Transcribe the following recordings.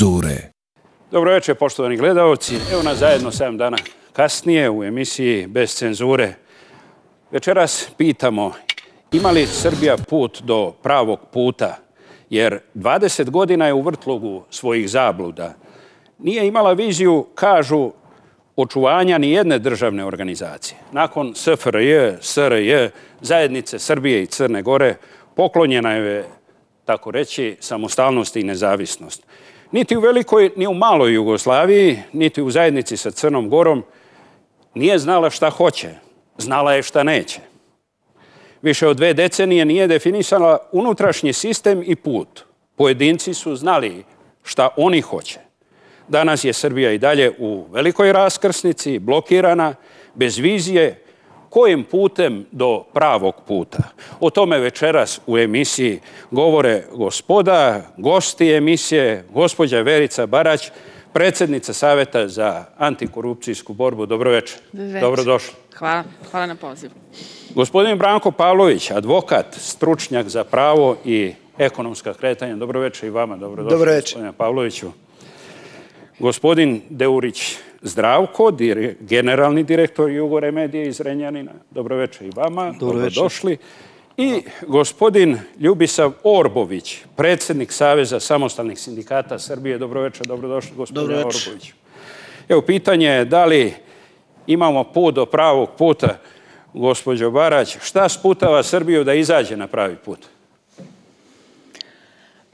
cenzure. Dobro večer, poštovani gledalci. Evo nas zajedno 7 dana kasnije u emisiji Bez cenzure. Večeras pitamo ima li Srbija put do pravog puta? Jer 20 godina je u vrtlogu svojih zabluda. Nije imala viziju, kažu, očuvanja ni jedne državne organizacije. Nakon SFRJ, SRJ, zajednice Srbije i Crne Gore, poklonjena je, tako reći, samostalnost i nezavisnost. Niti u velikoj, ni u maloj Jugoslaviji, niti u zajednici sa Crnom Gorom nije znala šta hoće, znala je šta neće. Više od dve decenije nije definisala unutrašnji sistem i put. Pojedinci su znali šta oni hoće. Danas je Srbija i dalje u velikoj raskrsnici, blokirana, bez vizije, kojim putem do pravog puta. O tome večeras u emisiji govore gospoda, gosti emisije, gospođa Verica Barać, predsednica Saveta za antikorupcijsku borbu. Dobro večer. Večer. Dobrodošli. Hvala, hvala na pozivu. Gospodin Branko Pavlović, advokat, stručnjak za pravo i ekonomska kretanja. Dobro večer i vama. Dobrodošli, Dobro večer. gospodine Pavloviću. Gospodin Deurić Zdravko, dire, generalni direktor Jugore medije iz Renjanina. Dobro večer i vama. Dobrodošli. I gospodin Ljubisav Orbović, predsednik Saveza samostalnih sindikata Srbije. Dobro večer, dobrodošli gospodine. Orbović. Evo, pitanje je da li imamo put do pravog puta, gospođo Barać. Šta sputava Srbiju da izađe na pravi put?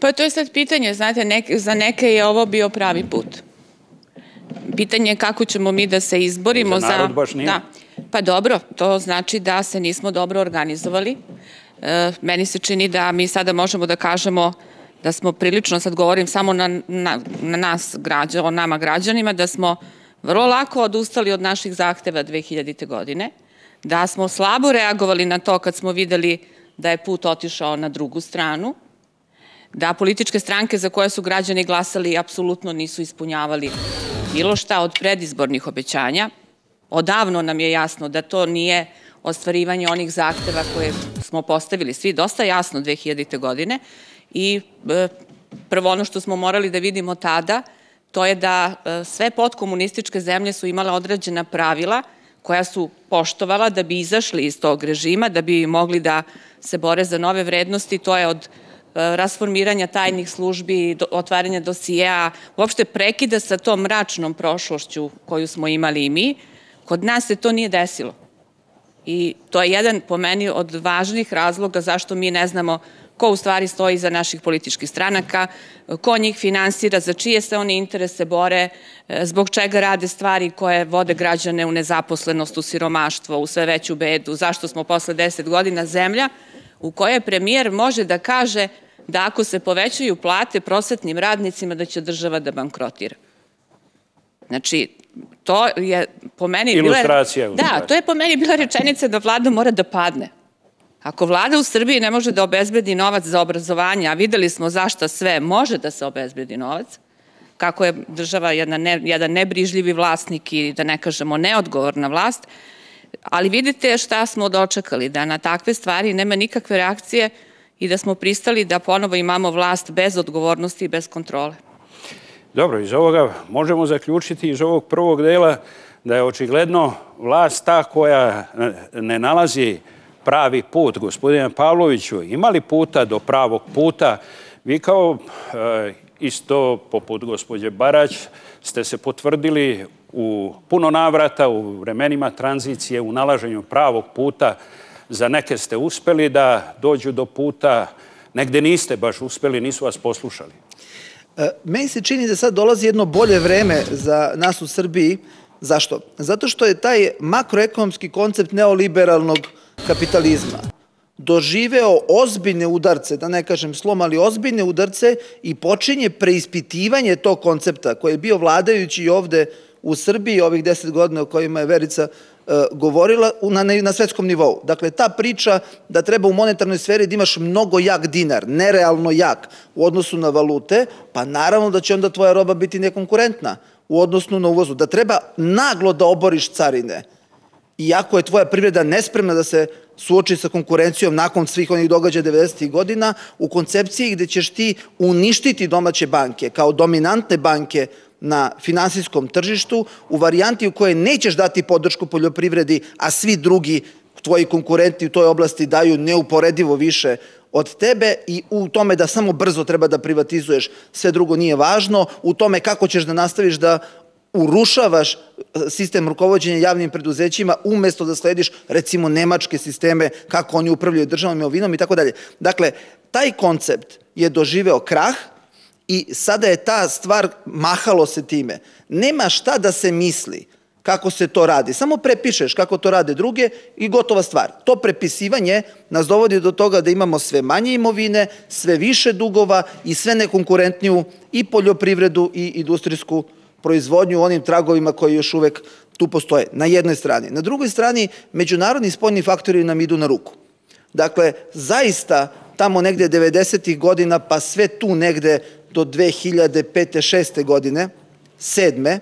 Pa to je sad pitanje, znate, nek, za neke je ovo bio pravi put. Pitanje je kako ćemo mi da se izborimo Za narod baš nije. Da. Pa dobro, to znači da se nismo dobro organizovali. E, meni se čini da mi sada možemo da kažemo da smo prilično, sad govorim samo na, na, na nas, građa, o nama građanima, da smo vrlo lako odustali od naših zahteva 2000. godine, da smo slabo reagovali na to kad smo videli da je put otišao na drugu stranu, da političke stranke za koje su građani glasali apsolutno nisu ispunjavali bilo šta od predizbornih obećanja. Odavno nam je jasno da to nije ostvarivanje onih zahteva koje smo postavili svi dosta jasno 2000. godine i e, prvo ono što smo morali da vidimo tada to je da e, sve podkomunističke zemlje su imale određena pravila koja su poštovala da bi izašli iz tog režima, da bi mogli da se bore za nove vrednosti, to je od rasformiranja tajnih službi, otvaranja dosijeja, uopšte prekida sa tom mračnom prošlošću koju smo imali i mi. Kod nas se to nije desilo. I to je jedan, po meni, od važnih razloga zašto mi ne znamo ko u stvari stoji iza naših političkih stranaka, ko njih finansira, za čije se oni interese bore, e, zbog čega rade stvari koje vode građane u nezaposlenost, u siromaštvo, u sve veću bedu, zašto smo posle deset godina zemlja u kojoj premijer može da kaže da ako se povećaju plate prosvetnim radnicima da će država da bankrotira. Znači, to je po meni... Ilustracija, Bila, da, to je po meni bila rečenica da vlada mora da padne. Ako vlada u Srbiji ne može da obezbedi novac za obrazovanje, a videli smo zašta sve može da se obezbedi novac, kako je država jedna ne, jedan nebrižljivi vlasnik i da ne kažemo neodgovorna vlast, ali vidite šta smo dočekali, da na takve stvari nema nikakve reakcije i da smo pristali da ponovo imamo vlast bez odgovornosti i bez kontrole. Dobro, iz ovoga možemo zaključiti iz ovog prvog dela da je očigledno vlast ta koja ne nalazi pravi put. Gospodine Pavloviću, imali puta do pravog puta? Vi kao e, isto poput gospođe Barać ste se potvrdili u puno navrata u vremenima tranzicije, u nalaženju pravog puta. Za neke ste uspeli da dođu do puta, negde niste baš uspeli, nisu vas poslušali. E, Meni se čini da sad dolazi jedno bolje vreme za nas u Srbiji. Zašto? Zato što je taj makroekonomski koncept neoliberalnog kapitalizma doživeo ozbiljne udarce, da ne kažem slom, ali ozbiljne udarce i počinje preispitivanje tog koncepta koji je bio vladajući ovde u Srbiji ovih deset godina o kojima je Verica govorila u- na, na svetskom nivou. Dakle, ta priča da treba u monetarnoj sferi da imaš mnogo jak dinar, nerealno jak u odnosu na valute, pa naravno da će onda tvoja roba biti nekonkurentna u odnosu na uvozu. Da treba naglo da oboriš carine, iako je tvoja privreda nespremna da se suoči sa konkurencijom nakon svih onih događaja 90. godina u koncepciji gde ćeš ti uništiti domaće banke kao dominantne banke na finansijskom tržištu u varijanti u kojoj nećeš dati podršku poljoprivredi, a svi drugi tvoji konkurenti u toj oblasti daju neuporedivo više od tebe i u tome da samo brzo treba da privatizuješ, sve drugo nije važno, u tome kako ćeš da nastaviš da urušavaš e, sistem rukovodđenja javnim preduzećima umesto da slediš recimo nemačke sisteme kako oni upravljaju državnom imovinom i tako dalje. Dakle, taj koncept je doživeo krah i sada je ta stvar mahalo se time. Nema šta da se misli kako se to radi. Samo prepišeš kako to rade druge i gotova stvar. To prepisivanje nas dovodi do toga da imamo sve manje imovine, sve više dugova i sve nekonkurentniju i poljoprivredu i industrijsku proizvodnju u onim tragovima koji još uvek tu postoje, na jednoj strani. Na drugoj strani, međunarodni spoljni faktori nam idu na ruku. Dakle, zaista tamo negde 90. godina, pa sve tu negde do 2005. 6. godine, sedme,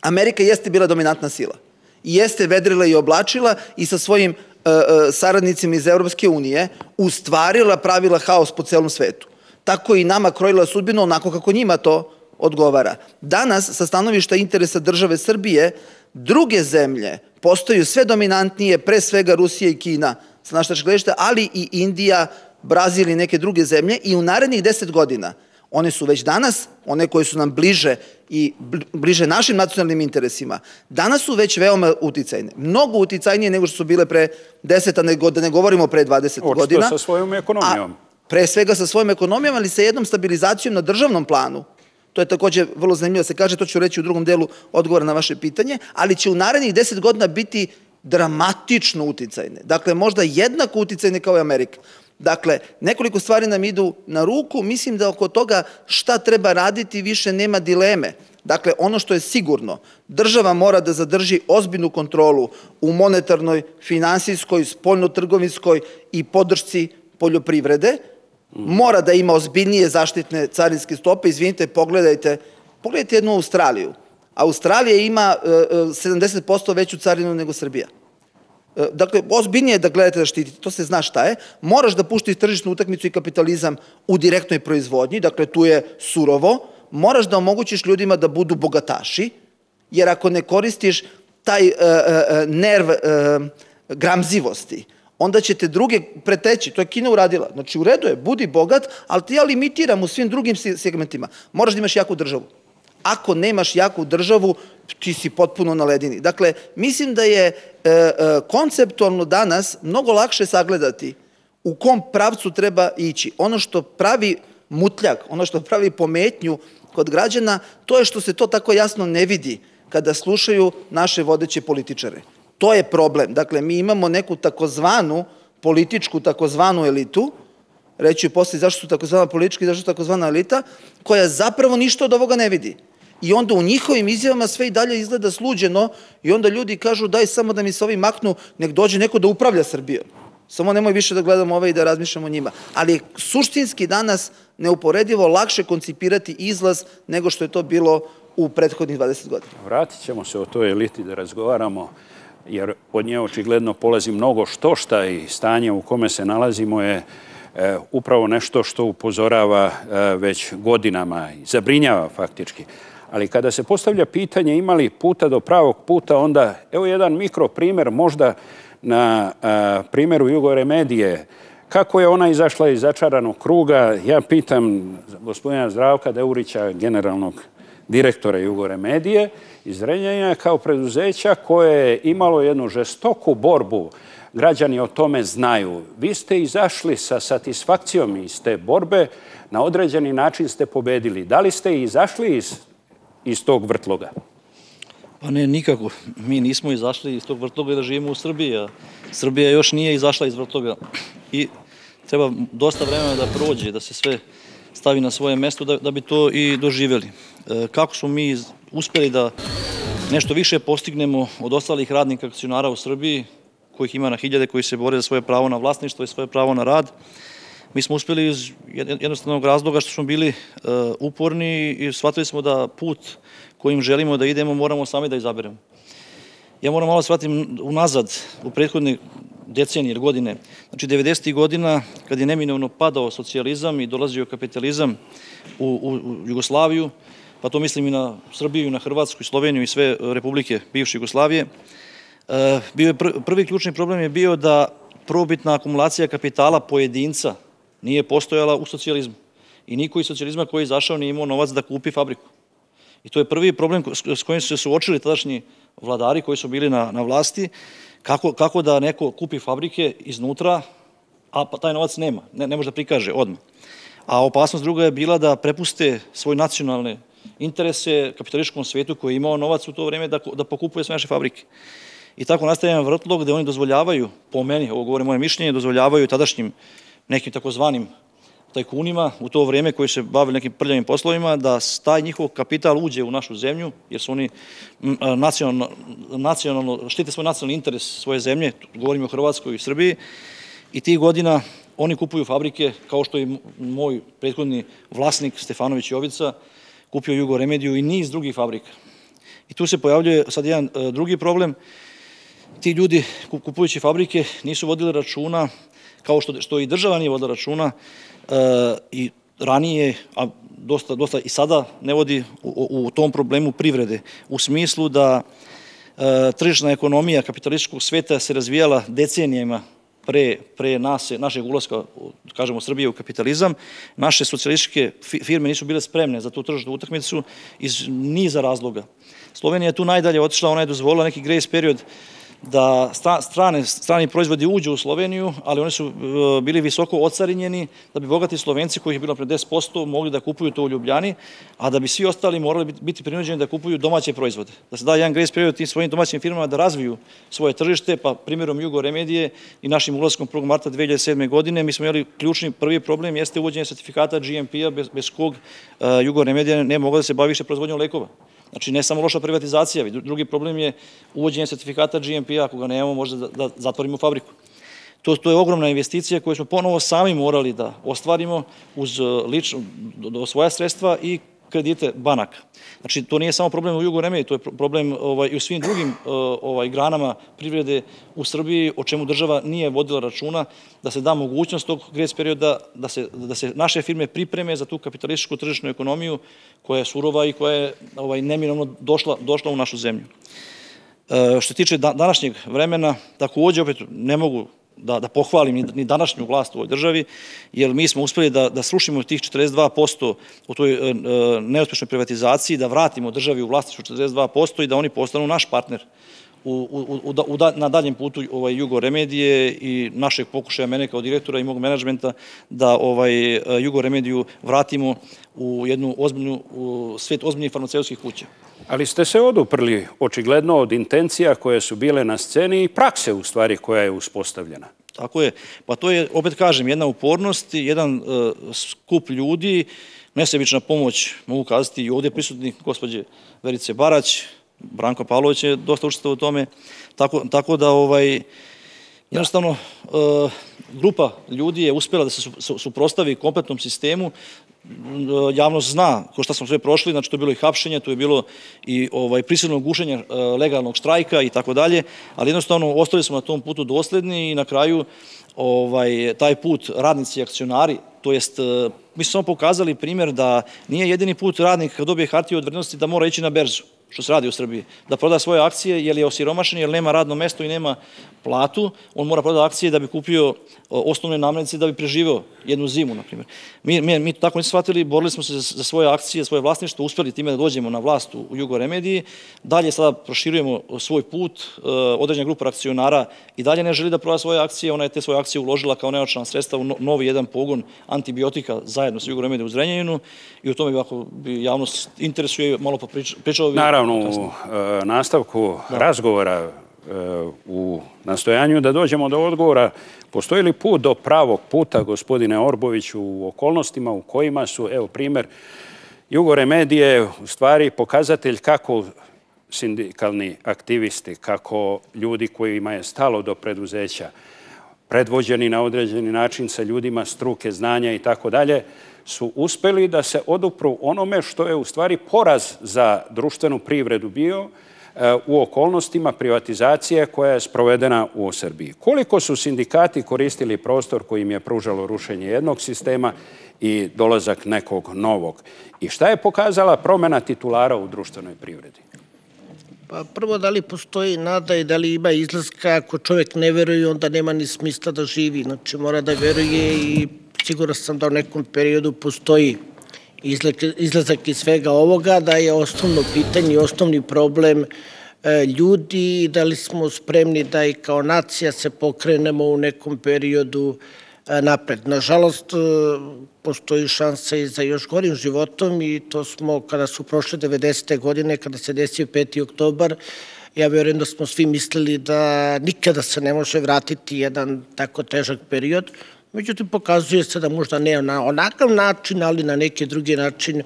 Amerika jeste bila dominantna sila. I jeste vedrila i oblačila i sa svojim uh, saradnicima iz Evropske unije ustvarila pravila haos po celom svetu. Tako i nama krojila sudbinu onako kako njima to odgovara. Danas, sa stanovišta interesa države Srbije, druge zemlje postaju sve dominantnije, pre svega Rusija i Kina, sa našta gledišta, ali i Indija, Brazil i neke druge zemlje i u narednih deset godina one su već danas, one koje su nam bliže i bliže našim nacionalnim interesima, danas su već veoma uticajne. Mnogo uticajnije nego što su bile pre deseta, nego da ne govorimo pre 20 Očito godina. Očito sa svojom ekonomijom. A, pre svega sa svojom ekonomijom, ali sa jednom stabilizacijom na državnom planu, To je takođe vrlo zanimljivo da se kaže, to ću reći u drugom delu odgovora na vaše pitanje, ali će u narednih deset godina biti dramatično uticajne. Dakle, možda jednako uticajne kao i Amerika. Dakle, nekoliko stvari nam idu na ruku, mislim da oko toga šta treba raditi više nema dileme. Dakle, ono što je sigurno, država mora da zadrži ozbiljnu kontrolu u monetarnoj, finansijskoj, spoljnotrgovinskoj i podršci poljoprivrede, mora da ima ozbiljnije zaštitne carinske stope. Izvinite, pogledajte, pogledajte jednu Australiju. Australija ima 70% e, e, veću carinu nego Srbija. E, dakle, ozbiljnije da gledate da štitite, to se zna šta je. Moraš da puštiš tržišnu utakmicu i kapitalizam u direktnoj proizvodnji, dakle tu je surovo. Moraš da omogućiš ljudima da budu bogataši, jer ako ne koristiš taj uh, uh, nerv uh, gramzivosti, onda ćete druge preteći. To je Kina uradila. Znači, u redu je, budi bogat, ali ti ja limitiram u svim drugim segmentima. Moraš da imaš jaku državu. Ako nemaš jaku državu, ti si potpuno na ledini. Dakle, mislim da je e, e, konceptualno danas mnogo lakše sagledati u kom pravcu treba ići. Ono što pravi mutljak, ono što pravi pometnju kod građana, to je što se to tako jasno ne vidi kada slušaju naše vodeće političare. To je problem. Dakle, mi imamo neku takozvanu političku takozvanu elitu, reći posle zašto su takozvana politička i zašto su takozvana elita, koja zapravo ništa od ovoga ne vidi. I onda u njihovim izjavama sve i dalje izgleda sluđeno i onda ljudi kažu daj samo da mi se ovi maknu, nek dođe neko da upravlja Srbijom. Samo nemoj više da gledamo ove i da razmišljamo o njima. Ali suštinski danas neuporedivo lakše koncipirati izlaz nego što je to bilo u prethodnih 20 godina. Vratit ćemo se o toj eliti da razgovaramo jer od nje očigledno polazi mnogo što šta i stanje u kome se nalazimo je e, upravo nešto što upozorava e, već godinama i zabrinjava faktički. Ali kada se postavlja pitanje imali puta do pravog puta, onda evo jedan mikro primer možda na a, primjeru Jugore medije, kako je ona izašla iz začaranog kruga, ja pitam gospodina Zdravka Deurića, generalnog direktora Jugore medije, iz Renjanja kao preduzeća koje je imalo jednu žestoku borbu građani o tome znaju. Vi ste izašli sa satisfakcijom iz te borbe, na određeni način ste pobedili. Da li ste izašli iz, iz tog vrtloga? Pa ne, nikako. Mi nismo izašli iz tog vrtloga da živimo u Srbiji, a Srbija još nije izašla iz vrtloga. I treba dosta vremena da prođe, da se sve stavi na svoje mesto da, da bi to i doživeli. E, kako smo mi uspeli da nešto više postignemo od ostalih radnika akcionara u Srbiji, kojih ima na hiljade koji se bore za svoje pravo na vlasništvo i svoje pravo na rad. Mi smo uspeli iz jednostavnog razloga što smo bili uh, uporni i shvatili smo da put kojim želimo da idemo moramo sami da izaberemo. Ja moram malo shvatim unazad u prethodne decenije ili godine. Znači, 90. godina, kad je neminovno padao socijalizam i dolazio kapitalizam u, u, Jugoslaviju, pa to mislim i na Srbiju, na Hrvatsku, Sloveniju i sve republike bivše Jugoslavije, e, bio je prvi ključni problem je bio da probitna akumulacija kapitala pojedinca nije postojala u socijalizmu. I niko iz socijalizma koji je izašao nije imao novac da kupi fabriku. I to je prvi problem s kojim su se suočili tadašnji vladari koji su bili na, na vlasti, kako, kako da neko kupi fabrike iznutra, a pa taj novac nema, ne, ne može da prikaže odmah. A opasnost druga je bila da prepuste svoje nacionalne interese kapitalističkom svetu koji je imao novac u to vreme da, da pokupuje sve naše fabrike. I tako nastaje jedan vrtlog gde oni dozvoljavaju, po meni, ovo govore moje mišljenje, dozvoljavaju tadašnjim nekim takozvanim tajkunima u to vreme koji se bave nekim prljavim poslovima, da taj njihov kapital uđe u našu zemlju, jer su oni nacionalno, nacionalno štite svoj nacionalni interes svoje zemlje, govorimo o Hrvatskoj i Srbiji, i tih godina oni kupuju fabrike, kao što je moj prethodni vlasnik Stefanović Jovica, kupio Jugo Remediju i niz drugih fabrika. I tu se pojavljuje sad jedan e, drugi problem. Ti ljudi kupujući fabrike nisu vodili računa, kao što, što i država nije vodila računa, e, i ranije, a dosta, dosta i sada ne vodi u, u tom problemu privrede, u smislu da e, tržišna ekonomija kapitalističkog sveta se razvijala decenijama pre, pre nas, našeg ulaska, kažemo, Srbije u kapitalizam, naše socijalističke firme nisu bile spremne za tu tržnu utakmicu iz niza razloga. Slovenija je tu najdalje otišla, ona je dozvolila neki grace period da strane, strani proizvodi uđu u Sloveniju, ali oni su e, bili visoko ocarinjeni da bi bogati Slovenci, kojih je bilo pre 10%, mogli da kupuju to u Ljubljani, a da bi svi ostali morali biti prinuđeni da kupuju domaće proizvode. Da se da jedan grace period tim svojim domaćim firmama da razviju svoje tržište, pa primjerom Jugo Remedije i našim ulazkom 1. marta 2007. godine, mi smo imali ključni prvi problem, jeste uvođenje sertifikata GMP-a bez, bez kog uh, Jugo Remedija ne mogla da se bavi više proizvodnjom lekova. Znači, ne samo loša privatizacija, drugi problem je uvođenje sertifikata GMP-a, ako ga nemamo, možda da, da zatvorimo fabriku. To, to je ogromna investicija koju smo ponovo sami morali da ostvarimo uz lično, do, do svoja sredstva i kredite banaka. Znači, to nije samo problem u Jugoremiji, to je problem ovaj, i u svim drugim eh, ovaj, granama privrede u Srbiji, o čemu država nije vodila računa, da se da mogućnost tog grec perioda, da se, da se naše firme pripreme za tu kapitalističku tržišnu ekonomiju koja je surova i koja je ovaj, neminovno došla, došla u našu zemlju. E, što se tiče da, današnjeg vremena, takođe opet ne mogu da, da pohvalim ni današnju vlast u ovoj državi, jer mi smo uspeli da, da srušimo tih 42% u toj e, e, neuspešnoj privatizaciji, da vratimo državi u vlastištvo 42% i da oni postanu naš partner u, u, u, u, na daljem putu ovaj, Jugo Remedije i našeg pokušaja mene kao direktora i mog menadžmenta da ovaj, Jugo Remediju vratimo u jednu ozbiljnu, u svet ozbiljnih farmaceutskih kuća. Ali ste se oduprli očigledno od intencija koje su bile na sceni i prakse u stvari koja je uspostavljena. Tako je. Pa to je, opet kažem, jedna upornost, jedan uh, skup ljudi, nesebična pomoć, mogu kazati i ovde prisutni gospođe Verice Barać, Branko Pavlović je dosta učestvao u tome, tako, tako da ovaj, jednostavno uh, grupa ljudi je uspjela da se suprostavi kompletnom sistemu javnost zna ko šta smo sve prošli, znači to je bilo i hapšenje, to je bilo i ovaj prisilno gušenje e, legalnog štrajka i tako dalje, ali jednostavno ostali smo na tom putu dosledni i na kraju ovaj taj put radnici i akcionari, to jest e, mi smo samo pokazali primjer da nije jedini put radnik kad dobije hartiju od vrednosti da mora ići na berzu što se radi u Srbiji, da proda svoje akcije jer je osiromašen, jer nema radno mesto i nema platu, on mora prodati akcije da bi kupio osnovne namirnice da bi preživeo jednu zimu, na primjer. Mi, mi, mi tako nismo shvatili, borili smo se za, za svoje akcije, svoje vlasništvo, uspeli time da dođemo na vlast u, u Jugo Remediji, dalje sada proširujemo svoj put, e, određena grupa akcionara i dalje ne želi da proda svoje akcije, ona je te svoje akcije uložila kao neočana sredstva u novi jedan pogon antibiotika zajedno sa Jugo Remedijom u Zrenjaninu i u tome bi, ako bi javnost interesuje, malo pa pričao bi... Naravno, u e, nastavku da. razgovora u nastojanju da dođemo do odgovora postoji li put do pravog puta, gospodine Orboviću, u okolnostima u kojima su, evo primer, Jugore medije u stvari pokazatelj kako sindikalni aktivisti, kako ljudi kojima je stalo do preduzeća, predvođeni na određeni način sa ljudima struke, znanja i tako dalje, su uspeli da se odupru onome što je u stvari poraz za društvenu privredu bio, e, u okolnostima privatizacije koja je sprovedena u Srbiji. Koliko su sindikati koristili prostor koji im je pružalo rušenje jednog sistema i dolazak nekog novog? I šta je pokazala promena titulara u društvenoj privredi? Pa prvo, da li postoji nada i da li ima izlaska, ako čovek ne veruje, onda nema ni smisla da živi. Znači, mora da veruje i sigurno sam da u nekom periodu postoji izlazak iz svega ovoga, da je osnovno pitanje i osnovni problem e, ljudi, da li smo spremni da i kao nacija se pokrenemo u nekom periodu e, napred. Nažalost, e, postoji šansa i za još gorim životom i to smo, kada su prošle 90. godine, kada se desio 5. oktobar, ja verujem da smo svi mislili da nikada se ne može vratiti jedan tako težak period, Međutim, pokazuje se da možda ne na onakav način, ali na neki drugi način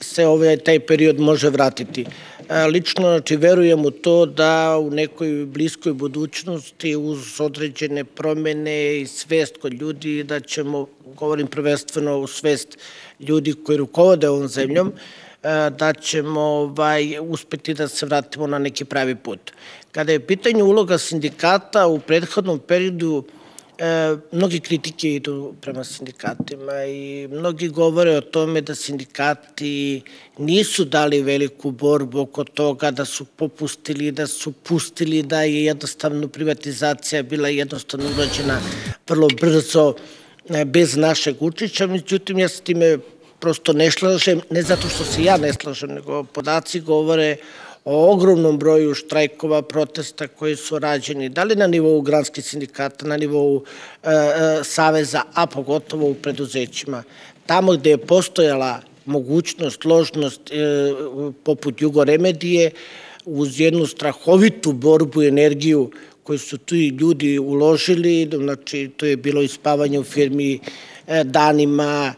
se ovaj, taj period može vratiti. E, lično, znači, verujem u to da u nekoj bliskoj budućnosti uz određene promene i svest kod ljudi da ćemo, govorim prvenstveno u svest ljudi koji rukovode ovom zemljom, e, da ćemo ovaj, uspeti da se vratimo na neki pravi put. Kada je pitanje uloga sindikata u prethodnom periodu, E, mnogi kritike idu prema sindikatima i mnogi govore o tome da sindikati nisu dali veliku borbu oko toga, da su popustili, da su pustili, da je jednostavno privatizacija bila jednostavno urađena vrlo brzo, e, bez našeg učića. Međutim, ja se time prosto ne slažem, ne zato što se ja ne slažem, nego podaci govore o ogromnom broju štrajkova, protesta koji su rađeni, da li na nivou granskih sindikata, na nivou e, e, saveza, a pogotovo u preduzećima. Tamo gde je postojala mogućnost, ložnost e, poput Jugoremedije, uz jednu strahovitu borbu i energiju koju su tu ljudi uložili, znači to je bilo ispavanje u firmi e, danima,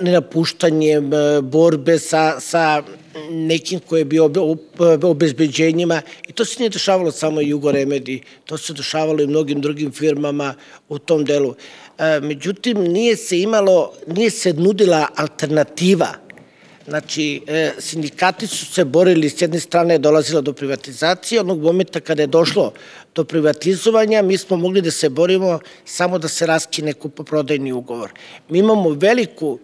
nenapuštanjem e, borbe sa, sa nekim koje je bio obezbeđenjima i to se nije dešavalo samo Jugo Remedi, to se dešavalo i mnogim drugim firmama u tom delu. E, međutim, nije se imalo, nije se nudila alternativa Znači, e, sindikati su se borili, s jedne strane je dolazila do privatizacije, onog momenta kada je došlo do privatizovanja, mi smo mogli da se borimo samo da se raskine kupoprodajni ugovor. Mi imamo veliku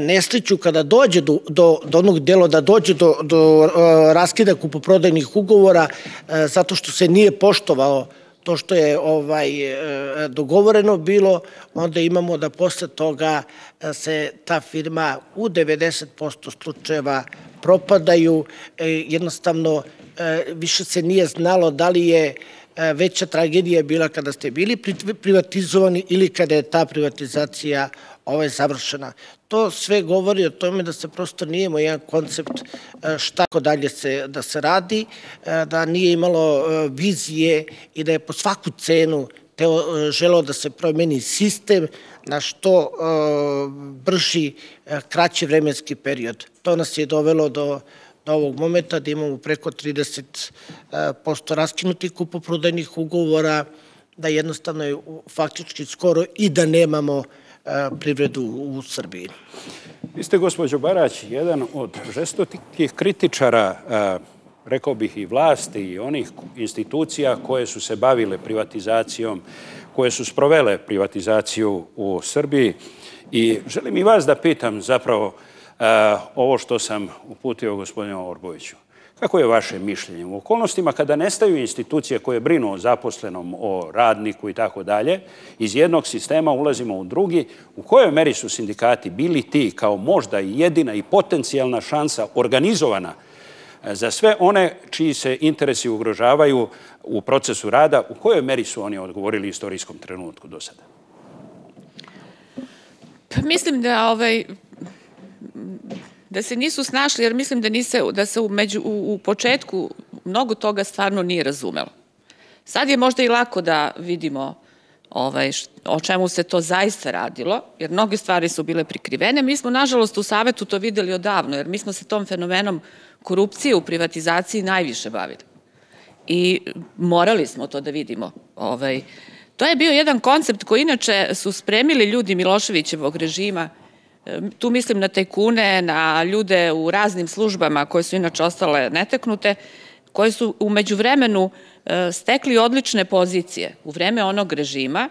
nesreću kada dođe do, do, do onog dela da dođe do, do e, raskida kupoprodajnih ugovora e, zato što se nije poštovao to što je ovaj e, dogovoreno bilo, onda imamo da posle toga e, se ta firma u 90% slučajeva propadaju, e, jednostavno više se nije znalo da li je veća tragedija bila kada ste bili privatizovani ili kada je ta privatizacija ovaj, završena. To sve govori o tome da se prosto nije imao jedan koncept e, šta ko dalje se, da se radi, e, da nije imalo e, vizije i da je po svaku cenu teo, želo da se promeni sistem na što brži, kraći vremenski period. To nas je dovelo do do ovog momenta da imamo preko 30% raskinutih kupoprodajnih ugovora, da jednostavno je faktički skoro i da nemamo privredu u Srbiji. Vi ste, gospođo Barać, jedan od žestokih kritičara, rekao bih i vlasti i onih institucija koje su se bavile privatizacijom, koje su sprovele privatizaciju u Srbiji. I želim i vas da pitam zapravo ovo što sam uputio gospodinu Orboviću. Kako je vaše mišljenje? U okolnostima kada nestaju institucije koje brinu o zaposlenom, o radniku i tako dalje, iz jednog sistema ulazimo u drugi, u kojoj meri su sindikati bili ti kao možda jedina i potencijalna šansa organizovana e, za sve one čiji se interesi ugrožavaju u procesu rada, u kojoj meri su oni odgovorili istorijskom trenutku do sada? Pa mislim da ovaj, da se nisu snašli, jer mislim da, nise, da se u, među, u, u početku mnogo toga stvarno nije razumelo. Sad je možda i lako da vidimo ovaj, o čemu se to zaista radilo, jer mnoge stvari su bile prikrivene. Mi smo, nažalost, u Savetu to videli odavno, jer mi smo se tom fenomenom korupcije u privatizaciji najviše bavili. I morali smo to da vidimo. Ovaj, to je bio jedan koncept koji inače su spremili ljudi Miloševićevog režima tu mislim na tajkune, na ljude u raznim službama koje su inače ostale neteknute, koje su umeđu vremenu e, stekli odlične pozicije u vreme onog režima,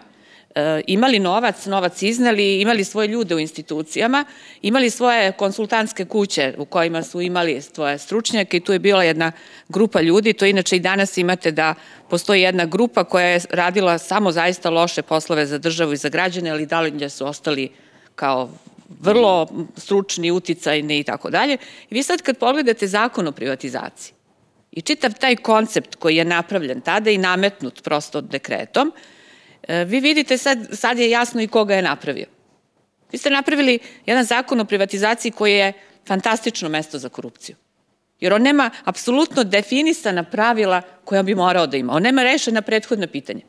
e, imali novac, novac iznali, imali svoje ljude u institucijama, imali svoje konsultantske kuće u kojima su imali svoje stručnjake i tu je bila jedna grupa ljudi, to inače i danas imate da postoji jedna grupa koja je radila samo zaista loše poslove za državu i za građane, ali dalje su ostali kao vrlo stručni, uticajni i tako dalje. I vi sad kad pogledate zakon o privatizaciji i čitav taj koncept koji je napravljen tada i nametnut prosto dekretom, e, vi vidite sad, sad je jasno i koga je napravio. Vi ste napravili jedan zakon o privatizaciji koji je fantastično mesto za korupciju. Jer on nema apsolutno definisana pravila koja bi morao da ima. On nema rešena prethodna pitanja.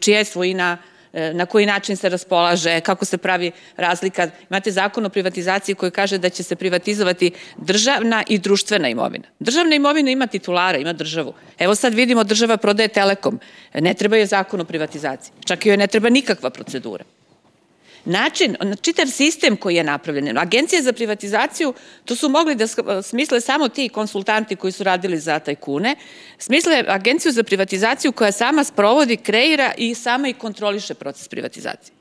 Čija je svojina, na koji način se raspolaže, kako se pravi razlika. Imate zakon o privatizaciji koji kaže da će se privatizovati državna i društvena imovina. Državna imovina ima titulara, ima državu. Evo sad vidimo država prodaje Telekom. Ne treba je zakon o privatizaciji. Čak i joj ne treba nikakva procedura način, čitav sistem koji je napravljen. Agencija za privatizaciju, to su mogli da smisle samo ti konsultanti koji su radili za tajkune, smisle agenciju za privatizaciju koja sama sprovodi, kreira i sama i kontroliše proces privatizacije.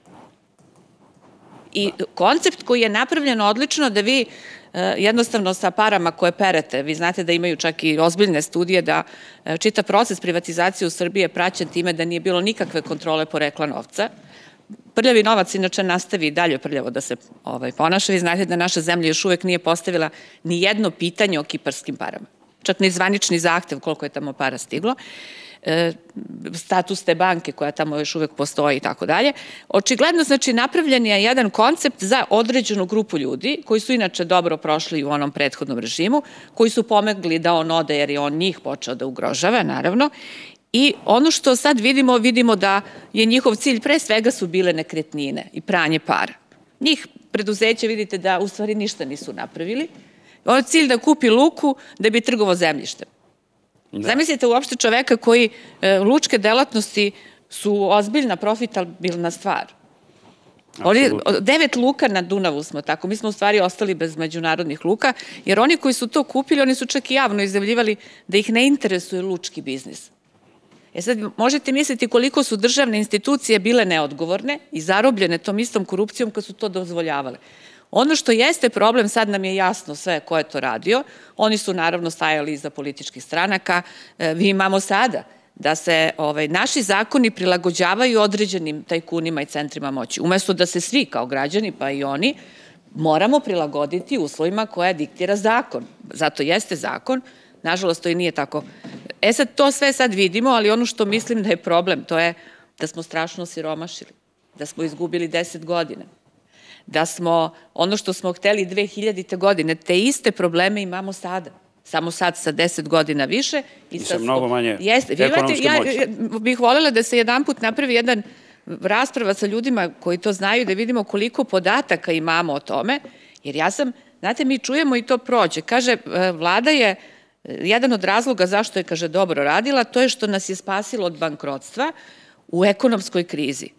I koncept koji je napravljen odlično da vi e, jednostavno sa parama koje perete, vi znate da imaju čak i ozbiljne studije da e, čita proces privatizacije u Srbiji je praćen time da nije bilo nikakve kontrole porekla novca, prljavi novac inače nastavi dalje prljavo da se ovaj, ponaša. Vi znate da naša zemlja još uvek nije postavila ni jedno pitanje o kiparskim parama. Čak ni zvanični zahtev koliko je tamo para stiglo e, status te banke koja tamo još uvek postoji i tako dalje. Očigledno, znači, napravljen je jedan koncept za određenu grupu ljudi, koji su inače dobro prošli u onom prethodnom režimu, koji su pomegli da on ode jer je on njih počeo da ugrožava, naravno, I ono što sad vidimo, vidimo da je njihov cilj pre svega su bile nekretnine i pranje para. Njih preduzeće vidite da u stvari ništa nisu napravili. On je cilj da kupi luku da bi trgovo zemljištem. Da. Zamislite uopšte čoveka koji e, lučke delatnosti su ozbiljna profitabilna stvar. Oni, devet luka na Dunavu smo tako, mi smo u stvari ostali bez međunarodnih luka, jer oni koji su to kupili, oni su čak i javno izjavljivali da ih ne interesuje lučki biznis. E sad, možete misliti koliko su državne institucije bile neodgovorne i zarobljene tom istom korupcijom kad su to dozvoljavale. Ono što jeste problem, sad nam je jasno sve ko je to radio, oni su naravno stajali iza političkih stranaka, e, vi imamo sada da se ovaj, naši zakoni prilagođavaju određenim tajkunima i centrima moći. Umesto da se svi kao građani, pa i oni, moramo prilagoditi uslovima koja diktira zakon. Zato jeste zakon, nažalost to i nije tako E sad, to sve sad vidimo, ali ono što mislim da je problem, to je da smo strašno siromašili, da smo izgubili 10 godina, da smo, ono što smo hteli 2000. godine, te iste probleme imamo sada samo sad sa 10 godina više. I, I sa mnogo manje jeste, vi imate, ja, ja bih voljela da se jedan put napravi jedan rasprava sa ljudima koji to znaju, da vidimo koliko podataka imamo o tome, jer ja sam, znate, mi čujemo i to prođe. Kaže, e, vlada je Jedan od razloga zašto je, kaže, dobro radila, to je što nas je spasilo od bankrotstva u ekonomskoj krizi.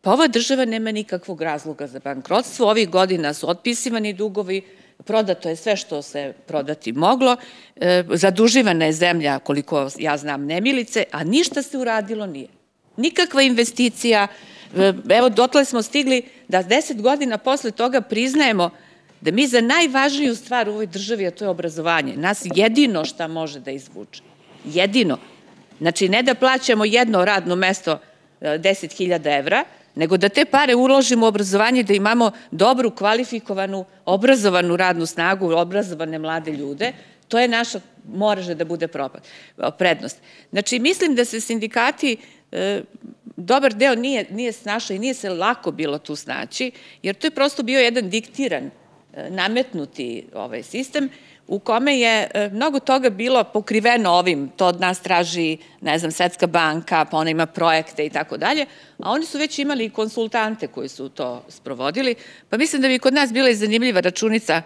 Pa ova država nema nikakvog razloga za bankrotstvo. Ovih godina su otpisivani dugovi, prodato je sve što se prodati moglo, e, zaduživana je zemlja, koliko ja znam, nemilice, a ništa se uradilo nije. Nikakva investicija, e, evo, dotle smo stigli da deset godina posle toga priznajemo da mi za najvažniju stvar u ovoj državi, a to je obrazovanje, nas jedino šta može da izvuče. Jedino. Znači, ne da plaćamo jedno radno mesto 10.000 e, evra, nego da te pare uložimo u obrazovanje, da imamo dobru, kvalifikovanu, obrazovanu radnu snagu, obrazovane mlade ljude, to je naša, moraže da bude propad, prednost. Znači, mislim da se sindikati, e, dobar deo nije, nije snašao i nije se lako bilo tu snaći, jer to je prosto bio jedan diktiran nametnuti ovaj sistem u kome je e, mnogo toga bilo pokriveno ovim, to od nas traži, ne znam, Svetska banka, pa ona ima projekte i tako dalje, a oni su već imali i konsultante koji su to sprovodili, pa mislim da bi kod nas bila i zanimljiva računica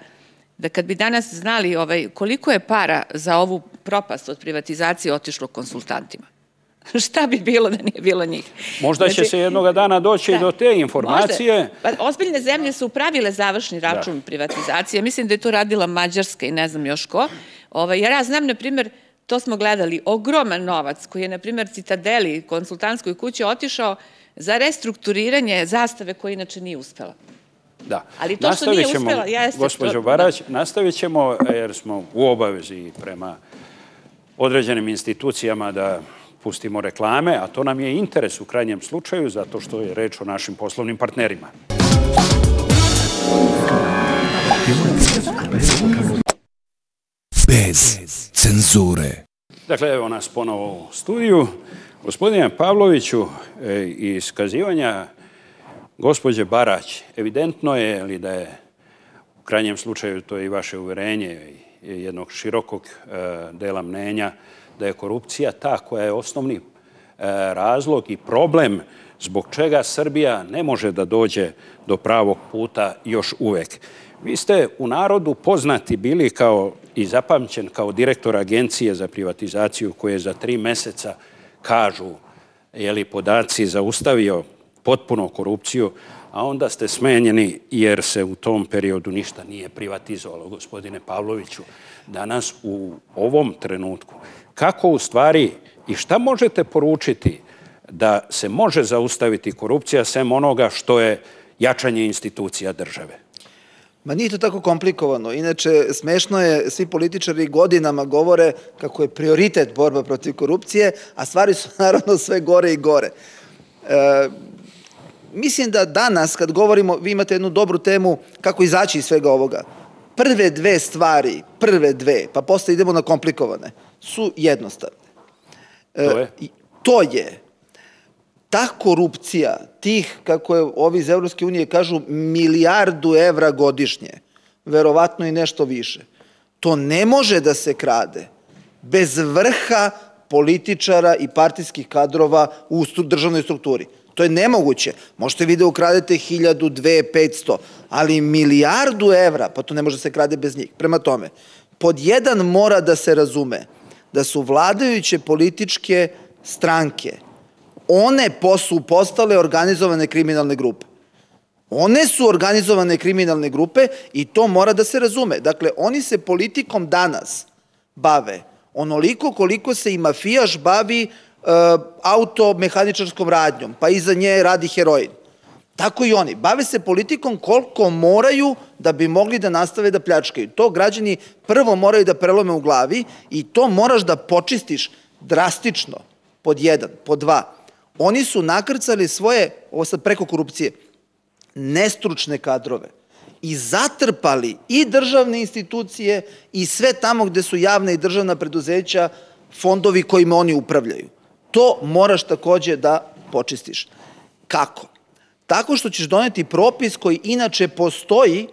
da kad bi danas znali ovaj, koliko je para za ovu propast od privatizacije otišlo konsultantima. Šta bi bilo da nije bilo njih? Možda će Znači, se jednoga dana doći i do te informacije. Možda. Pa, ozbiljne zemlje su pravile završni račun privatizacije. Mislim da je to radila Mađarska i ne znam još ko. Ovaj, jer ja znam, na primjer, to smo gledali, ogroman novac koji je, na primjer, Citadeli, konsultantskoj kući, otišao za restrukturiranje zastave koja inače nije uspela. Da. Ali to što nije ćemo, uspela, jeste, Gospođo to- Barać, nastavit ćemo, jer smo u obavezi prema određenim institucijama da pustimo reklame, a to nam je interes u krajnjem slučaju, zato što je reč o našim poslovnim partnerima. bez cenzure. Dakle, evo nas ponovo u studiju. Gospodine Pavloviću, e, iz iskazivanja gospođe Barać, evidentno je li da je u krajnjem slučaju to je i vaše uverenje i jednog širokog e, dela mnenja da je korupcija ta koja je osnovni e, razlog i problem zbog čega Srbija ne može da dođe do pravog puta još uvek. Vi ste u narodu poznati bili kao i zapamćen kao direktor agencije za privatizaciju koje za tri meseca kažu je li podaci zaustavio potpuno korupciju, a onda ste smenjeni jer se u tom periodu ništa nije privatizovalo, gospodine Pavloviću. Danas u ovom trenutku, kako u stvari i šta možete poručiti da se može zaustaviti korupcija sem onoga što je jačanje institucija države? Ma nije to tako komplikovano. Inače, smešno je, svi političari godinama govore kako je prioritet borba protiv korupcije, a stvari su naravno sve gore i gore. E, mislim da danas, kad govorimo, vi imate jednu dobru temu kako izaći iz svega ovoga. Prve dve stvari, prve dve, pa posle idemo na komplikovane, su jednostavne. E, To je? To je ta korupcija, tih, kako je ovi iz Evropske unije kažu, milijardu evra godišnje, verovatno i nešto više, to ne može da se krade bez vrha političara i partijskih kadrova u državnoj strukturi. To je nemoguće. Možete vi da ukradete hiljadu, dve, petsto, ali milijardu evra, pa to ne može da se krade bez njih. Prema tome, pod jedan mora da se razume da su vladajuće političke stranke one su postale organizovane kriminalne grupe. One su organizovane kriminalne grupe i to mora da se razume. Dakle, oni se politikom danas bave onoliko koliko se i mafijaš bavi e, automehaničarskom radnjom, pa iza nje radi heroin. Tako i oni. Bave se politikom koliko moraju da bi mogli da nastave da pljačkaju. To građani prvo moraju da prelome u glavi i to moraš da počistiš drastično, pod jedan, pod dva. Oni su nakrcali svoje, ovo sad preko korupcije, nestručne kadrove i zatrpali i državne institucije i sve tamo gde su javna i državna preduzeća, fondovi kojima oni upravljaju. To moraš takođe da počistiš. Kako? Tako što ćeš doneti propis koji inače postoji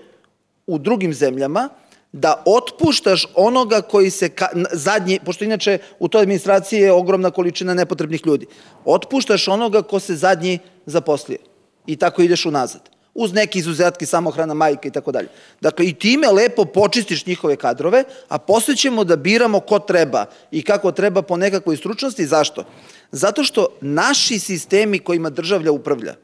u drugim zemljama, da otpuštaš onoga koji se ka, zadnji, pošto inače u toj administraciji je ogromna količina nepotrebnih ljudi, otpuštaš onoga ko se zadnji zaposlije i tako ideš unazad. Uz neki izuzetki, samohrana majka i tako dalje. Dakle, i time lepo počistiš njihove kadrove, a posle ćemo da biramo ko treba i kako treba po nekakvoj stručnosti. Zašto? Zato što naši sistemi kojima državlja upravlja,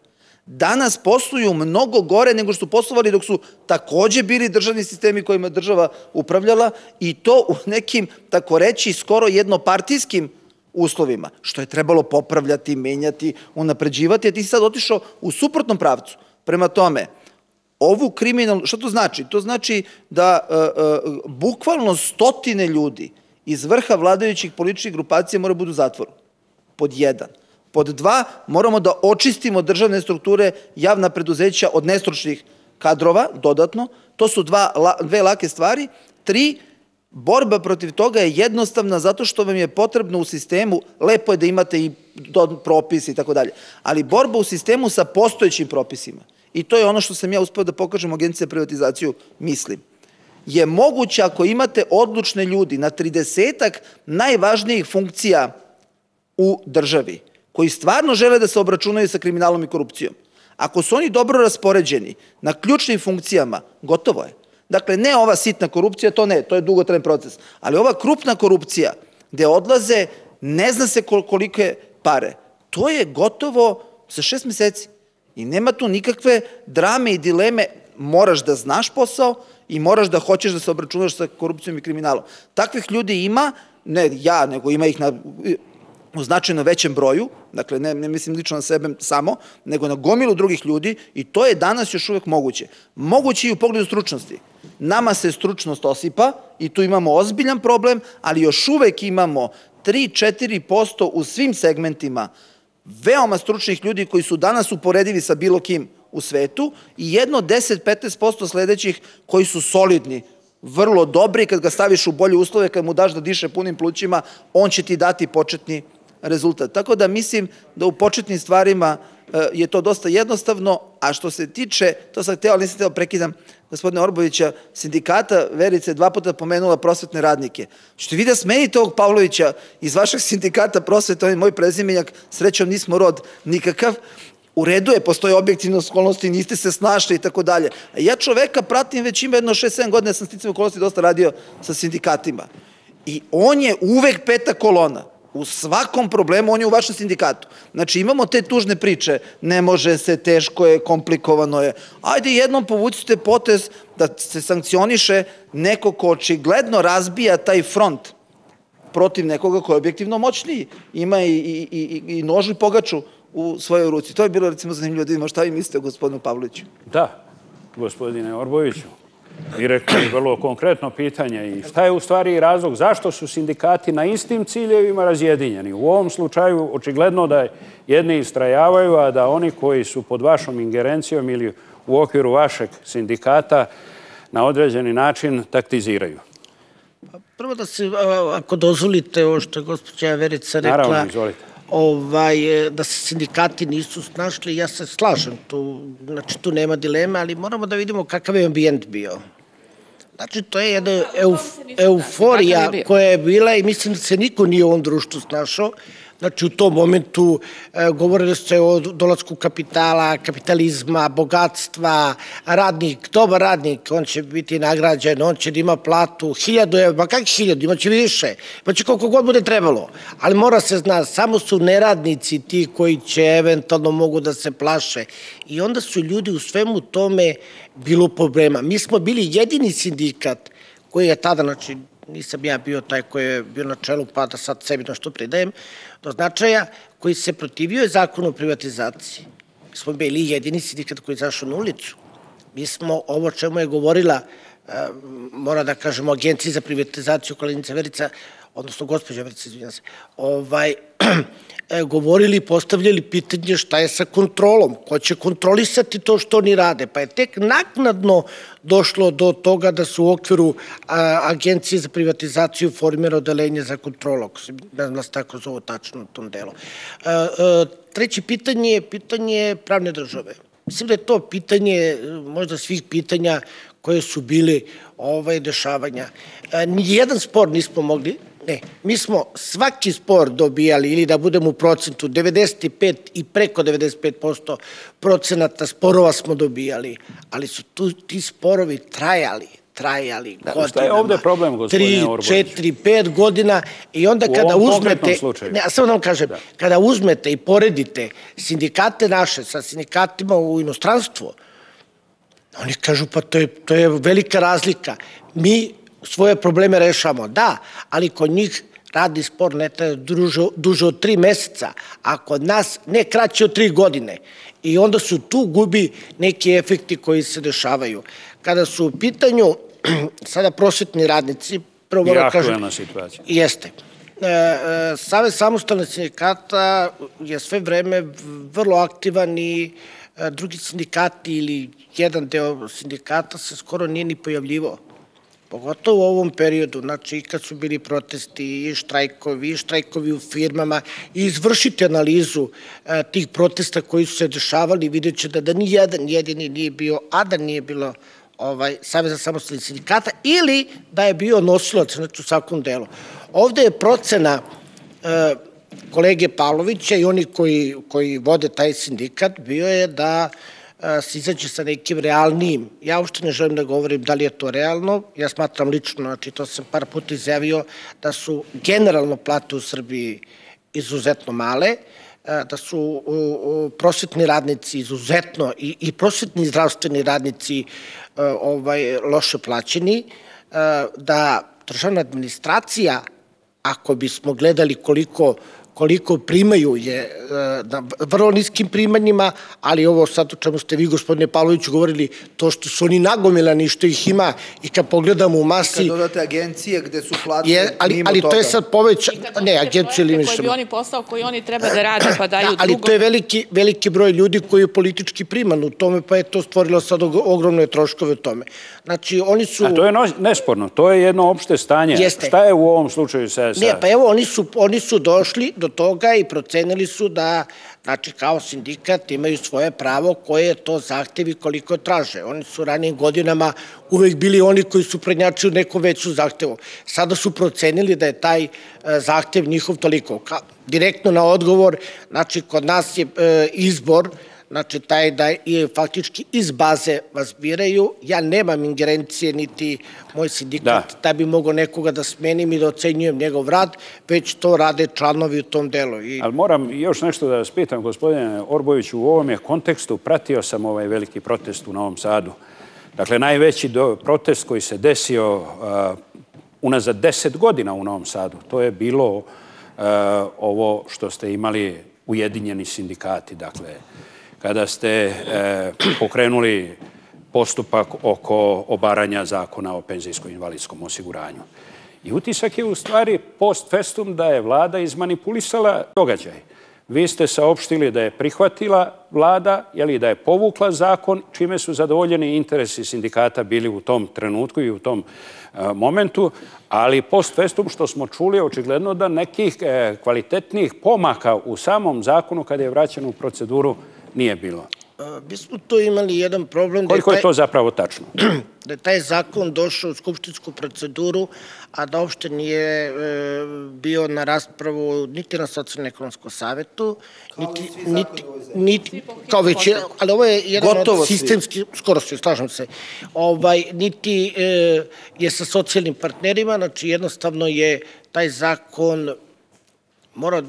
danas posluju mnogo gore nego što su poslovali dok su takođe bili državni sistemi kojima država upravljala i to u nekim, tako reći, skoro jednopartijskim uslovima, što je trebalo popravljati, menjati, unapređivati, a ti si sad otišao u suprotnom pravcu. Prema tome, ovu kriminalnu, šta to znači? To znači da e, e, bukvalno stotine ljudi iz vrha vladajućih političkih grupacija mora budu u zatvoru. Pod jedan. Pod dva, moramo da očistimo državne strukture javna preduzeća od nestručnih kadrova, dodatno. To su dva, la, dve lake stvari. Tri, borba protiv toga je jednostavna zato što vam je potrebno u sistemu, lepo je da imate i do, propis i tako dalje, ali borba u sistemu sa postojećim propisima. I to je ono što sam ja uspeo da pokažem za privatizaciju, mislim je moguće ako imate odlučne ljudi na 30 najvažnijih funkcija u državi, koji stvarno žele da se obračunaju sa kriminalom i korupcijom. Ako su oni dobro raspoređeni na ključnim funkcijama, gotovo je. Dakle, ne ova sitna korupcija, to ne, to je dugotrajan proces, ali ova krupna korupcija, gde odlaze ne zna se kolike pare. To je gotovo za šest meseci. I nema tu nikakve drame i dileme. Moraš da znaš posao i moraš da hoćeš da se obračunaš sa korupcijom i kriminalom. Takvih ljudi ima, ne ja, nego ima ih na u značajno većem broju, dakle ne, ne mislim lično na sebe samo, nego na gomilu drugih ljudi i to je danas još uvek moguće. Moguće i u pogledu stručnosti. Nama se stručnost osipa i tu imamo ozbiljan problem, ali još uvek imamo 3-4% u svim segmentima veoma stručnih ljudi koji su danas uporedivi sa bilo kim u svetu i jedno 10-15% sledećih koji su solidni, vrlo dobri, kad ga staviš u bolje uslove, kad mu daš da diše punim plućima, on će ti dati početni rezultat. Tako da mislim da u početnim stvarima e, je to dosta jednostavno, a što se tiče, to sam hteo, ali nisam hteo da prekidam gospodine Orbovića, sindikata Verice dva puta pomenula prosvetne radnike. Što vi da smenite ovog Pavlovića iz vašeg sindikata prosvete, on je moj prezimenjak, srećom nismo rod nikakav, u redu je, postoje objektivne okolnosti, niste se snašli i tako dalje. Ja čoveka pratim već ima jedno 6-7 godina, sam sticam okolnosti dosta radio sa sindikatima. I on je uvek peta kolona. U svakom problemu on je u vašem sindikatu. Znači imamo te tužne priče, ne može se, teško je, komplikovano je. Ajde jednom povucite potez da se sankcioniše neko ko očigledno razbija taj front protiv nekoga ko je objektivno moćniji. Ima i, i, i, i nož i pogaču u svojoj ruci. To je bilo recimo zanimljivo da vidimo šta vi mislite o gospodinu Pavloviću. Da, gospodine Orboviću. I rekli vrlo konkretno pitanje i šta je u stvari razlog, zašto su sindikati na istim ciljevima razjedinjeni? U ovom slučaju očigledno da jedni istrajavaju, a da oni koji su pod vašom ingerencijom ili u okviru vašeg sindikata na određeni način taktiziraju. Pa prvo da se, ako dozvolite ovo što je gospođa Verica rekla, Naravno, izvolite. Ovaj, da se sindikati nisu snašli, ja se slažem, tu, znači tu nema dileme, ali moramo da vidimo kakav je ambijent bio. Znači, to je jedna euf, euforija koja je bila i mislim da se niko nije u ovom društvu snašao. Znači, u tom momentu e, govorili se o dolasku kapitala, kapitalizma, bogatstva, radnik, dobar radnik, on će biti nagrađen, on će da ima platu, hiljadu evra, pa kak hiljadu, imaće više, imaće koliko god bude trebalo. Ali mora se zna, samo su neradnici ti koji će eventualno mogu da se plaše. I onda su ljudi u svemu tome bilo problema. Mi smo bili jedini sindikat koji je tada, znači, nisam ja bio taj koji je bio na čelu, pa da sad sebi nešto pridajem, do značaja koji se protivio je zakonu o privatizaciji. Mi smo bili jedini sindikat koji zašao na ulicu. Mi smo ovo čemu je govorila, e, mora da kažemo, agenciji za privatizaciju Kalinica Verica, odnosno gospođa Verica, izvinjam se, ovaj, govorili i postavljali pitanje šta je sa kontrolom, ko će kontrolisati to što oni rade. Pa je tek naknadno došlo do toga da su u okviru a, agencije za privatizaciju formira odelenje za kontrolu, ako se znam da tako zove tačno u tom delu. A, a, treće pitanje je pitanje pravne države. Mislim da je to pitanje možda svih pitanja koje su bili ovaj dešavanja. Nijedan spor nismo mogli Ne, mi smo svaki spor dobijali ili da budemo u procentu 95 i preko 95% procenata sporova smo dobijali, ali su tu ti sporovi trajali trajali da, godinama. Šta je ovde problem, gospodine Orbović? 3, 4, 5 godina i onda u kada uzmete... slučaju. Ne, samo da vam kažem, da. kada uzmete i poredite sindikate naše sa sindikatima u inostranstvu, oni kažu pa to je, to je velika razlika. Mi svoje probleme rešamo. Da, ali kod njih radni spor ne traje duže, duže od tri meseca, a kod nas ne kraće od tri godine. I onda su tu gubi neki efekti koji se dešavaju. Kada su u pitanju sada prosvetni radnici, prvo moram kažem... situacija. Jeste. E, e, Savez samostalne sindikata je sve vreme vrlo aktivan i e, drugi sindikati ili jedan deo sindikata se skoro nije ni pojavljivao pogotovo u ovom periodu, znači i kad su bili protesti i štrajkovi, i štrajkovi u firmama, i izvršite analizu e, tih protesta koji su se dešavali, vidjet će da, da ni jedan jedini nije bio, a da nije bilo ovaj, Saveza samostalnih sindikata, ili da je bio nosilac, znači u svakom delu. Ovde je procena e, kolege Pavlovića i oni koji, koji vode taj sindikat bio je da se izađe sa nekim realnijim. Ja uopšte ne želim da govorim da li je to realno. Ja smatram lično, znači to sam par puta izjavio, da su generalno plate u Srbiji izuzetno male, da su prosvetni radnici izuzetno i, i prosvetni zdravstveni radnici ovaj loše plaćeni, da državna administracija, ako bismo gledali koliko koliko primaju je e, na vrlo niskim primanjima, ali ovo sad o čemu ste vi, gospodine Pavloviću, govorili, to što su oni nagomilani, što ih ima i kad pogledamo u masi... Kad dodate agencije gde su plate je, ali, ali to je sad poveć... Ne, agencije ili ništa. Koji bi oni posao koji oni treba da rade, pa daju da, ali drugo... to je veliki, veliki broj ljudi koji je politički priman u tome, pa je to stvorilo sad ogromne troškove u tome. Znači, oni su... A to je no, nesporno, to je jedno opšte stanje. Jeste. Šta je u ovom slučaju sa... sa... Ne, pa evo, oni su, oni su došli do toga i procenili su da, znači, kao sindikat imaju svoje pravo koje to zahtevi koliko traže. Oni su ranijim godinama uvek bili oni koji su prednjačili u nekom veću zahtevu. Sada su procenili da je taj e, zahtev njihov toliko. Direktno na odgovor, znači, kod nas je e, izbor znači taj da je faktički iz baze vas biraju, ja nemam ingerencije niti moj sindikat da, da bi mogao nekoga da smenim i da ocenjujem njegov rad, već to rade članovi u tom delu. I... Ali moram još nešto da vas pitam, gospodine Orboviću, u ovom je kontekstu pratio sam ovaj veliki protest u Novom Sadu. Dakle, najveći do, protest koji se desio uh, unazad deset godina u Novom Sadu, to je bilo uh, ovo što ste imali ujedinjeni sindikati, dakle, kada ste e, pokrenuli postupak oko obaranja zakona o penzijsko-invalidskom osiguranju. I utisak je u stvari post festum da je vlada izmanipulisala događaj. Vi ste saopštili da je prihvatila vlada, jeli, da je povukla zakon, čime su zadovoljeni interesi sindikata bili u tom trenutku i u tom e, momentu, ali post festum što smo čuli očigledno da nekih e, kvalitetnih pomaka u samom zakonu kada je vraćen u proceduru nije bilo. Mi smo tu imali jedan problem... Koliko da je, taj, je to zapravo tačno? Da je taj zakon došao u skupštinsku proceduru, a da uopšte nije e, bio na raspravu niti na socijalno-ekonomskom savetu, niti, niti, niti, kao već, ali ovo je jedan Gotovo od sistemski, svi. skoro svi, slažem se, ovaj, niti e, je sa socijalnim partnerima, znači jednostavno je taj zakon mora,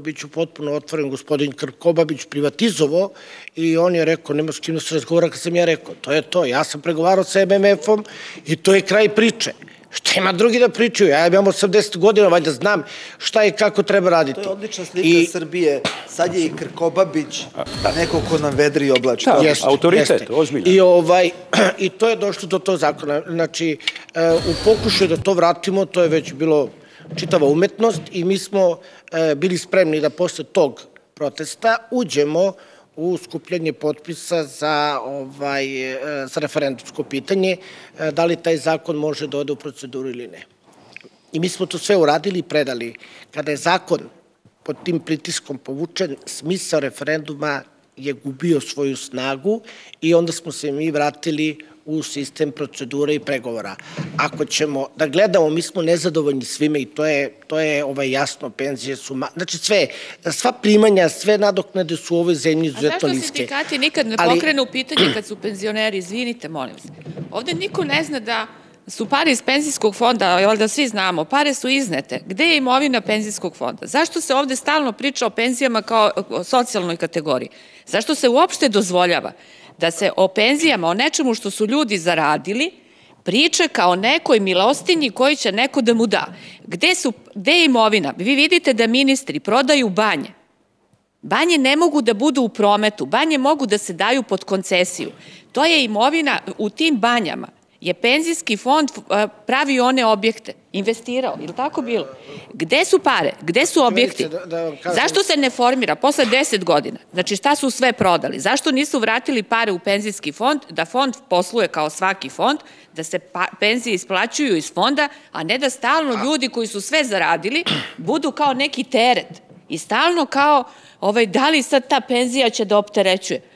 bit ću potpuno otvoren, gospodin Krkobabić privatizovo i on je rekao, nema s kim da se razgovara kad sam ja rekao, to je to, ja sam pregovarao sa MMF-om i to je kraj priče. Šta ima drugi da pričaju? Ja imam 80 godina, valjda znam šta i kako treba raditi. To je odlična slika I... Srbije. Sad je i Krkobabić da. neko ko nam vedri i oblači. Da, jeste, autoritet, jeste. ozbiljno. I, ovaj, I to je došlo do tog zakona. Znači, e, u pokušaju da to vratimo, to je već bilo čitava umetnost i mi smo bili spremni da posle tog protesta uđemo u skupljanje potpisa za, ovaj, e, za referendumsko pitanje e, da li taj zakon može da ode u proceduru ili ne. I mi smo to sve uradili i predali. Kada je zakon pod tim pritiskom povučen, smisao referenduma je gubio svoju snagu i onda smo se mi vratili u sistem procedure i pregovora. Ako ćemo da gledamo, mi smo nezadovoljni svime i to je, to je ovaj jasno, penzije su, ma, znači sve, sva primanja, sve nadoknade su u ovoj zemlji izuzetno niske. A zašto sindikati nikad ne Ali... pokrenu pitanje kad su penzioneri, izvinite, molim se. Ovde niko ne zna da su pare iz penzijskog fonda, da svi znamo, pare su iznete. Gde je imovina penzijskog fonda? Zašto se ovde stalno priča o penzijama kao o socijalnoj kategoriji? Zašto se uopšte dozvoljava da se o penzijama, o nečemu što su ljudi zaradili, priče kao nekoj milostinji koji će neko da mu da. Gde, su, gde je imovina? Vi vidite da ministri prodaju banje. Banje ne mogu da budu u prometu, banje mogu da se daju pod koncesiju. To je imovina u tim banjama je penzijski fond pravi one objekte, investirao, ili tako bilo? Gde su pare? Gde su objekti? Da, da Zašto se ne formira posle 10 godina? Znači šta su sve prodali? Zašto nisu vratili pare u penzijski fond, da fond posluje kao svaki fond, da se pa, penzije isplaćuju iz fonda, a ne da stalno ljudi koji su sve zaradili budu kao neki teret i stalno kao, ovaj, da li sad ta penzija će da opterećuje?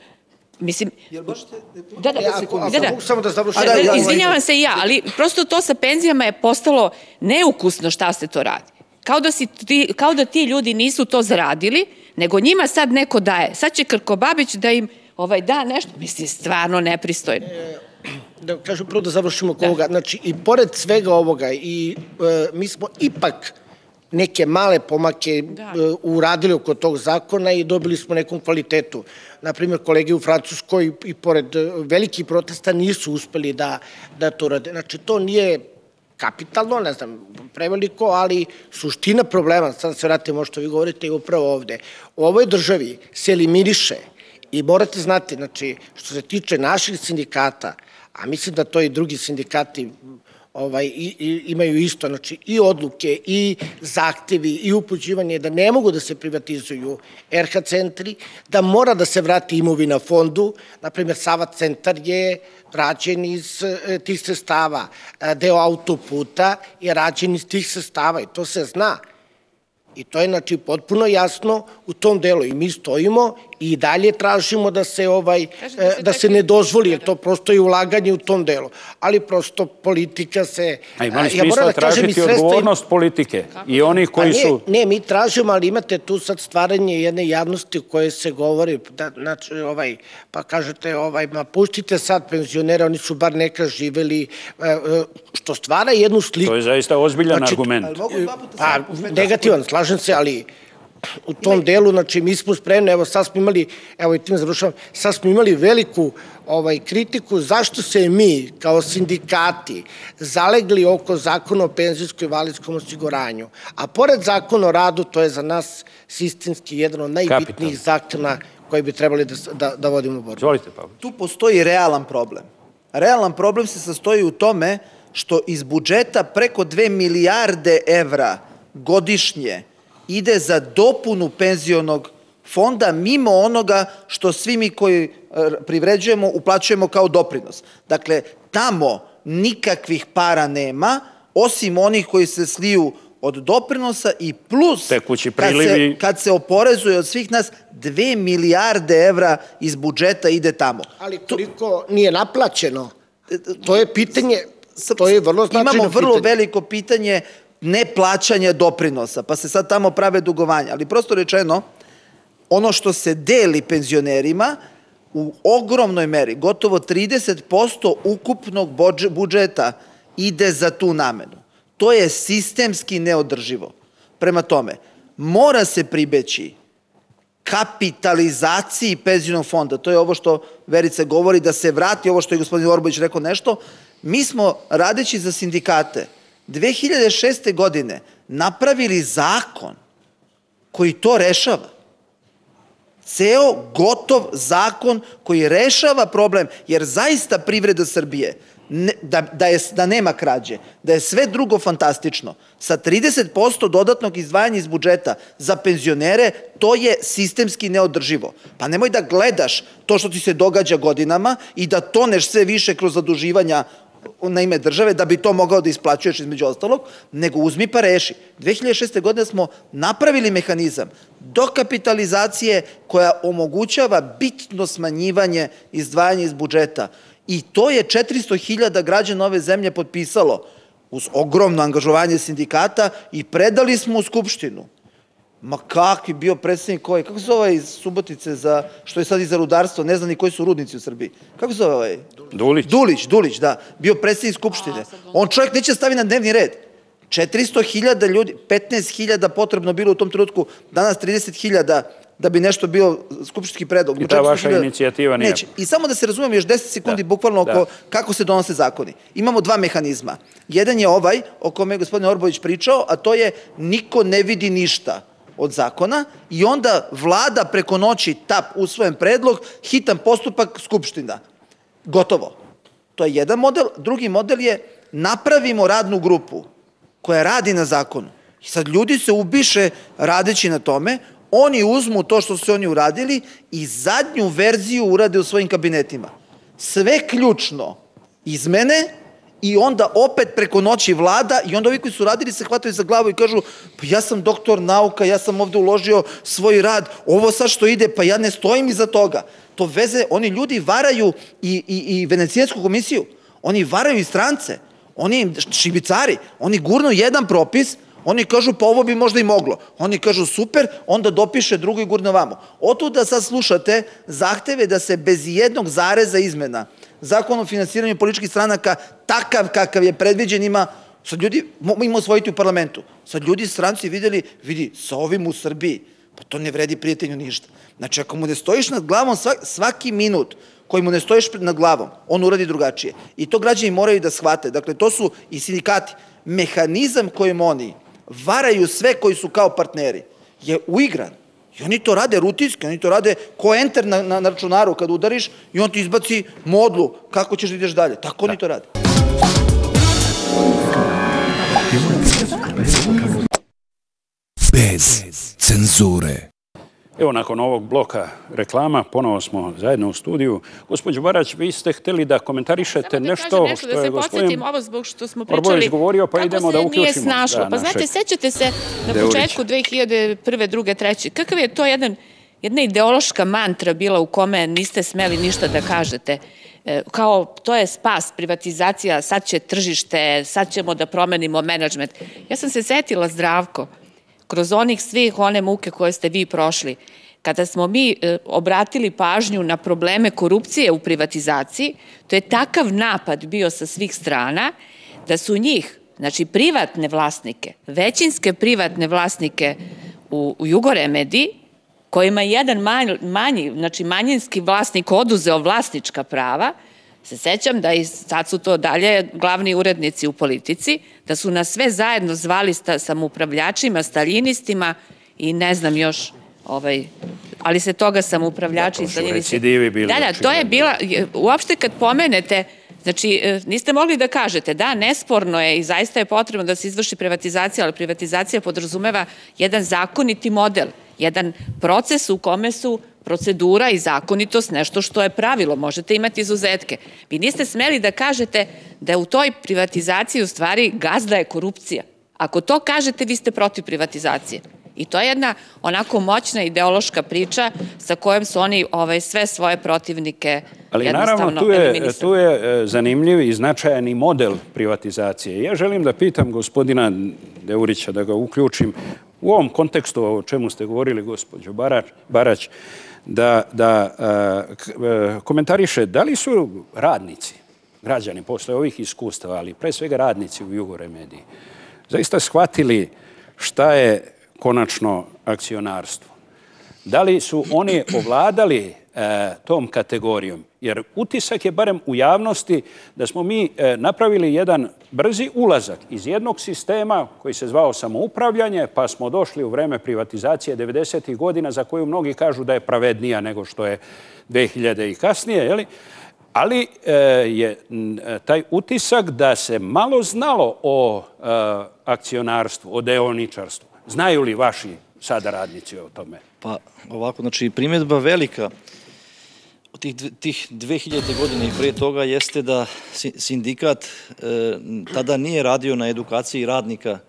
Mislim, Jel možete... Da, da, ako, da, da. Samo da završim. Da, da, izvinjavam se i ja, ali prosto to sa penzijama je postalo neukusno šta se to radi. Kao da, si ti, kao da ti ljudi nisu to zaradili, nego njima sad neko daje. Sad će Krkobabić da im ovaj, da nešto. Mislim, stvarno nepristojno. E, da kažem prvo da završimo da. ovoga. Znači, i pored svega ovoga, i e, mi smo ipak neke male pomake Da. e, uradili oko tog zakona i dobili smo nekom kvalitetu. Naprimer, kolege u Francuskoj i pored e, velikih protesta nisu uspeli da, da to rade. Znači, to nije kapitalno, ne znam, preveliko, ali suština problema, sad se vratimo što vi govorite, je upravo ovde. U ovoj državi se eliminiše i morate znati, znači, što se tiče naših sindikata, a mislim da to i drugi sindikati ovaj, i, i, imaju isto, znači i odluke, i zahtevi, i upućivanje da ne mogu da se privatizuju RH centri, da mora da se vrati imovina fondu, na primjer Sava centar je rađen iz e, tih sredstava, E, deo autoputa je rađen iz tih sredstava i to se zna. I to je znači potpuno jasno u tom delu i mi stojimo i dalje tražimo da se ovaj Kažete da se e, da se takvi- ne dozvoli jer Da, da. to prosto je ulaganje u tom delu. Ali prosto politika se A imali ja moram smisla da kažem i tražiti sredstva odgovornost politike i onih koji pa ne, su... Ne, mi tražimo, ali imate tu sad stvaranje jedne javnosti u kojoj se govori, da, znači, ovaj, pa kažete, ovaj, ma pustite sad penzionere, oni su bar nekad živeli, e, e, što stvara jednu sliku. To je zaista ozbiljan Znači, argument. Pa, negativan, slažem se, ali u tom delu, znači, mi smo spremni, evo sad smo imali, evo i tim završavam, sad smo imali veliku ovaj, kritiku zašto se mi, kao sindikati, zalegli oko zakona o penzijskom i validskom osiguranju. A pored zakona o radu, to je za nas sistemski jedan od najbitnijih zakona koji bi trebali da, da, da vodimo borbu. Izvolite, Pavle. tu postoji realan problem. Realan problem se sastoji u tome što iz budžeta preko 2 milijarde evra godišnje ide za dopunu penzionog fonda mimo onoga što svi mi koji e, privređujemo uplaćujemo kao doprinos. Dakle, tamo nikakvih para nema, osim onih koji se sliju od doprinosa i plus Tekući kad se, prilivi. kad se oporezuje od svih nas, 2 milijarde evra iz budžeta ide tamo. Ali koliko nije naplaćeno, to je pitanje, to je vrlo značajno Imamo vrlo pitanje. veliko pitanje neplaćanja doprinosa, pa se sad tamo prave dugovanja. Ali prosto rečeno, ono što se deli penzionerima u ogromnoj meri, gotovo 30% ukupnog budž- budžeta ide za tu namenu. To je sistemski neodrživo. Prema tome, mora se pribeći kapitalizaciji penzionog fonda. To je ovo što Verica govori, da se vrati ovo što je gospodin Orbović rekao nešto. Mi smo, radeći za sindikate, 2006. godine napravili zakon koji to rešava. Ceo gotov zakon koji rešava problem, jer zaista privreda Srbije, ne, da, da, je, da nema krađe, da je sve drugo fantastično, sa 30% dodatnog izdvajanja iz budžeta za penzionere, to je sistemski neodrživo. Pa nemoj da gledaš to što ti se događa godinama i da toneš sve više kroz zaduživanja na ime države da bi to mogao da isplaćuješ između ostalog, nego uzmi pa reši. 2006. godine smo napravili mehanizam dokapitalizacije koja omogućava bitno smanjivanje izdvajanja iz budžeta. I to je 400.000 građana ove zemlje potpisalo uz ogromno angažovanje sindikata i predali smo u Skupštinu. Ma kakvi bio predsednik ovaj, kako se zove ovaj iz Subotice za, što je sad i za rudarstvo, ne znam ni koji su rudnici u Srbiji. Kako se zove ovaj? Dulić. Dulić, Dulić, da. Bio predsednik Skupštine. On čovjek neće stavi na dnevni red. 400.000 ljudi, 15.000 potrebno bilo u tom trenutku, danas 30.000 da bi nešto bio skupštinski predlog. I ta vaša 400.000 inicijativa nije. Neće. I samo da se razumemo još 10 sekundi Da, bukvalno oko da. kako se donose zakoni. Imamo dva mehanizma. Jedan je ovaj o kome je gospodin Orbović pričao, a to je niko ne vidi ništa od zakona i onda vlada preko noći tap usvojen predlog, hitan postupak skupština. Gotovo. To je jedan model. Drugi model je napravimo radnu grupu koja radi na zakonu. I sad ljudi se ubiše radeći na tome, oni uzmu to što su oni uradili i zadnju verziju urade u svojim kabinetima. Sve ključno izmene i onda opet preko noći vlada i onda ovi koji su radili se hvataju za glavu i kažu pa ja sam doktor nauka, ja sam ovde uložio svoj rad, ovo sad što ide, pa ja ne stojim iza toga. To veze, oni ljudi varaju i, i, i venecijansku komisiju, oni varaju i strance, oni šibicari, oni gurnu jedan propis, Oni kažu, pa ovo bi možda i moglo. Oni kažu, super, onda dopiše drugo i gurne vamo. Otuda sad slušate zahteve da se bez jednog zareza izmena zakon o finansiranju političkih stranaka takav kakav je predviđen ima Sad ljudi, ima osvojiti u parlamentu. Sad ljudi stranci videli, vidi, sa ovim u Srbiji, pa to ne vredi prijatelju ništa. Znači, ako mu ne stojiš nad glavom svaki minut koji mu ne stojiš nad glavom, on uradi drugačije. I to građani moraju da shvate. Dakle, to su i sindikati. Mehanizam kojim oni varaju sve koji su kao partneri je uigran. I oni to rade rutinski, oni to rade ko enter na, na, na računaru kad udariš i on ti izbaci modlu kako ćeš da ideš dalje. Tako oni to rade. Bez cenzure. Evo, nakon ovog bloka reklama, ponovo smo zajedno u studiju. Gospođo Barać, vi ste hteli da komentarišete da nešto, nešto, što da je se gospodin... ovo zbog što smo Orbojević pričali. govorio, pa kako idemo da se nije uključimo, snašlo. da, pa znate, sećate se na početku 2001. 2. 3. Kakav je to jedan jedna ideološka mantra bila u kome niste smeli ništa da kažete. E, kao, to je spas, privatizacija, sad će tržište, sad ćemo da promenimo menadžment. Ja sam se setila, Zdravko, kroz onih svih one muke koje ste vi prošli, kada smo mi e, obratili pažnju na probleme korupcije u privatizaciji, to je takav napad bio sa svih strana da su njih, znači privatne vlasnike, većinske privatne vlasnike u, u Jugoremedi, kojima je jedan manj, manji, znači manjinski vlasnik oduzeo vlasnička prava, se sećam da i sad su to dalje glavni urednici u politici, da su nas sve zajedno zvali sta, samoupravljačima, stalinistima i ne znam još, ovaj, ali se toga samoupravljači i to su staljinisti... bili, Da, da, to je bila, uopšte kad pomenete, znači e, niste mogli da kažete, da, nesporno je i zaista je potrebno da se izvrši privatizacija, ali privatizacija podrazumeva jedan zakoniti model, jedan proces u kome su procedura i zakonitost nešto što je pravilo, možete imati izuzetke. Vi niste smeli da kažete da u toj privatizaciji u stvari gazda je korupcija. Ako to kažete, vi ste protiv privatizacije. I to je jedna onako moćna ideološka priča sa kojom su oni ovaj, sve svoje protivnike Ali naravno tu je, tu je e, zanimljiv i značajan i model privatizacije. Ja želim da pitam gospodina Deurića, da ga uključim u ovom kontekstu o čemu ste govorili, gospođo Barać, Barać da, da e, e, komentariše da li su radnici, građani posle ovih iskustava, ali pre svega radnici u Jugoremediji, zaista shvatili šta je konačno akcionarstvo. Da li su oni ovladali e, tom kategorijom? Jer utisak je barem u javnosti da smo mi e, napravili jedan brzi ulazak iz jednog sistema koji se zvao samoupravljanje, pa smo došli u vreme privatizacije 90. godina za koju mnogi kažu da je pravednija nego što je 2000 i kasnije, jeli? ali e, je e, taj utisak da se malo znalo o akcionarstvu, o deoničarstvu. Znaju li vaši sada radnici o tome? Pa ovako, znači primjedba velika tih, tih 2000. godine i prije toga jeste da si- sindikat e, tada nije radio na edukaciji radnika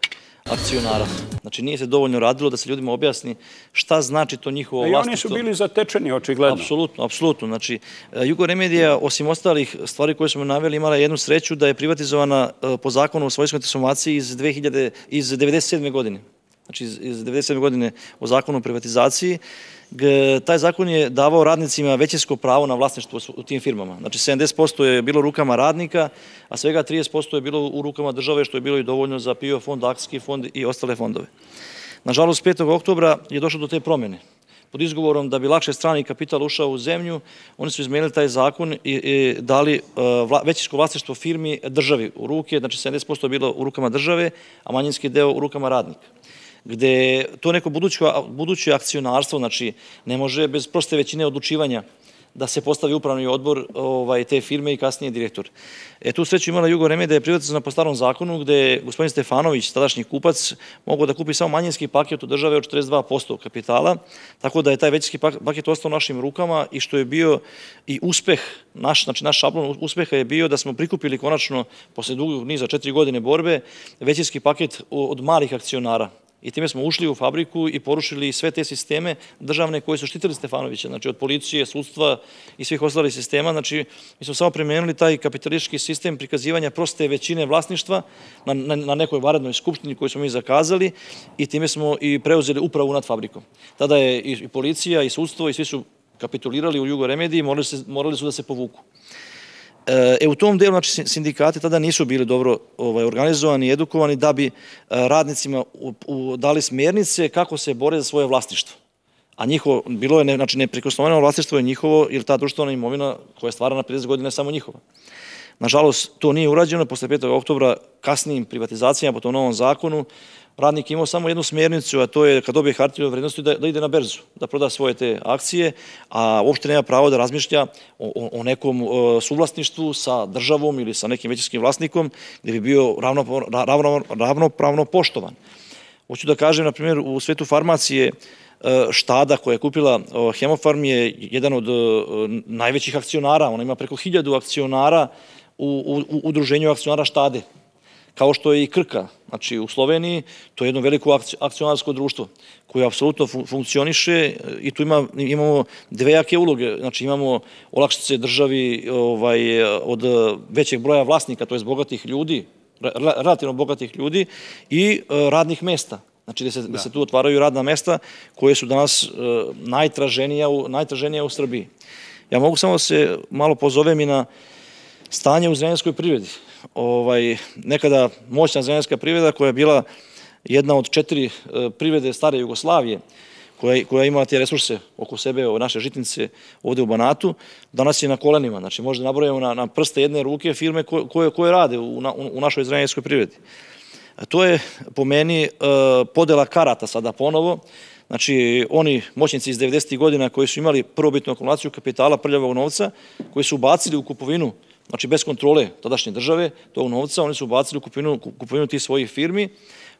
akcionara. Znači nije se dovoljno radilo da se ljudima objasni šta znači to njihovo I vlasništvo. oni su bili zatečeni, očigledno. Apsolutno, apsolutno. Znači, e, Jugo Remedija, osim ostalih stvari koje smo naveli, imala je jednu sreću da je privatizovana e, po zakonu o svojskoj transformaciji iz, 2000, iz 97. godine. Znači, iz, iz 97. godine o zakonu o privatizaciji. Taj zakon je davao radnicima većinsko pravo na vlasništvo u tim firmama. Znači, 70% je bilo u rukama radnika, a svega 30% je bilo u rukama države, što je bilo i dovoljno za PIO fond, akcijski fond i ostale fondove. Nažalost, 5. oktobra je došlo do te promene. Pod izgovorom da bi lakše strani kapital ušao u zemlju, oni su izmenili taj zakon i, dali e, većinsko vlasništvo firmi državi u ruke, znači 70% je bilo u rukama države, a manjinski deo u rukama radnika gde to neko buduće, akcionarstvo, znači ne može bez proste većine odlučivanja da se postavi upravni odbor ovaj, te firme i kasnije direktor. E, tu sreću imala Jugo Remedija je privatizovana po starom zakonu gde je gospodin Stefanović, tadašnji kupac, mogao da kupi samo manjinski paket od države od 42% kapitala, tako da je taj većinski pak- paket ostao našim rukama i što je bio i uspeh, naš, znači naš šablon uspeha je bio da smo prikupili konačno, posle dugog niza četiri godine borbe, većinski paket od malih akcionara. I time smo ušli u fabriku i porušili sve te sisteme državne koje su štitili Stefanovića, znači od policije, sudstva i svih ostalih sistema. Znači, mi smo samo premenili taj kapitalistički sistem prikazivanja proste većine vlasništva na, na, na nekoj varednoj skupštini koju smo mi zakazali i time smo i preuzeli upravu nad fabrikom. Tada je i, i policija i sudstvo i svi su kapitulirali u Jugo Remediji i morali, se, morali su da se povuku. E, u tom delu, znači, sindikati tada nisu bili dobro ovaj, organizovani i edukovani da bi e, radnicima u, u, dali smjernice kako se bore za svoje vlastištvo. A njihovo, bilo je, ne, znači, neprikosnoveno vlastištvo je njihovo, jer ta društvena imovina koja je stvarana 50 godina je samo njihova. Nažalost, to nije urađeno. Posle 5. oktobra kasnijim privatizacijama po tom novom zakonu radnik imao samo jednu smjernicu, a to je kad dobije hartiju od vrednosti da, da ide na berzu, da proda svoje te akcije, a uopšte nema pravo da razmišlja o, o nekom o, suvlasništvu sa državom ili sa nekim većinskim vlasnikom, gde bi bio ravno, ravno, ravnopravno poštovan. Hoću da kažem, na primjer, u svetu farmacije, e, štada koja je kupila Hemofarm je jedan od najvećih akcionara, ona ima preko hiljadu akcionara u, u, u udruženju akcionara štade kao što je i Krka. Znači, u Sloveniji to je jedno veliko akcionarsko društvo koje apsolutno funkcioniše e, i tu ima, imamo dve jake uloge. Znači, imamo olakšice državi ovaj, od većeg broja vlasnika, to je bogatih ljudi, relativno bogatih ljudi i e, radnih mesta. Znači, da se, da. da se tu otvaraju radna mesta koje su danas e, najtraženija, u, najtraženija u Srbiji. Ja mogu samo da se malo pozovem i na stanje u zrenjanskoj privredi ovaj, nekada moćna zemljanska privreda koja je bila jedna od četiri e, privrede stare Jugoslavije, koja, koja ima te resurse oko sebe, o naše žitnice ovde u Banatu, danas je na kolenima. Znači, možda nabrojamo na, na prste jedne ruke firme koje, koje, koje rade u, na, u našoj izraelskoj privredi. A to je po meni e, podela karata sada ponovo. Znači, oni moćnici iz 90. godina koji su imali prvobitnu akumulaciju kapitala prljavog novca, koji su ubacili u kupovinu znači bez kontrole tadašnje države, tog novca, oni su ubacili u kupovinu, kupovinu tih svojih firmi,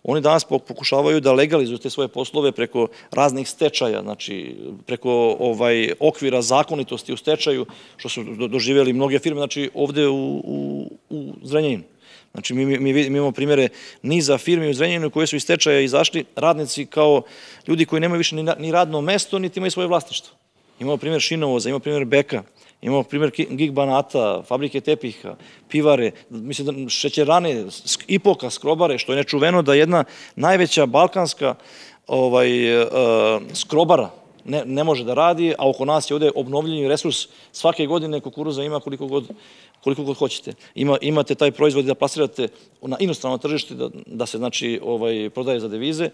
oni danas pokušavaju da legalizuju te svoje poslove preko raznih stečaja, znači preko ovaj okvira zakonitosti u stečaju, što su doživjeli mnoge firme, znači ovde u, u, u Zrenjaninu. Znači, mi, mi, mi imamo primere niza firmi u Zrenjaninu koje su iz stečaja izašli radnici kao ljudi koji nemaju više ni, ni radno mesto, niti imaju svoje vlastištvo. Imamo primjer Šinovoza, imamo primjer Beka, Imamo primjer Gig Banata, fabrike tepiha, pivare, mislim da šećerane, ipoka, skrobare, što je nečuveno da jedna najveća balkanska ovaj, uh, skrobara ne, ne može da radi, a oko nas je ovde obnovljeni resurs. Svake godine kukuruza ima koliko god, koliko god hoćete. Ima, imate taj proizvod da plasirate na inostrano tržište, da, da se znači, ovaj, prodaje za devize.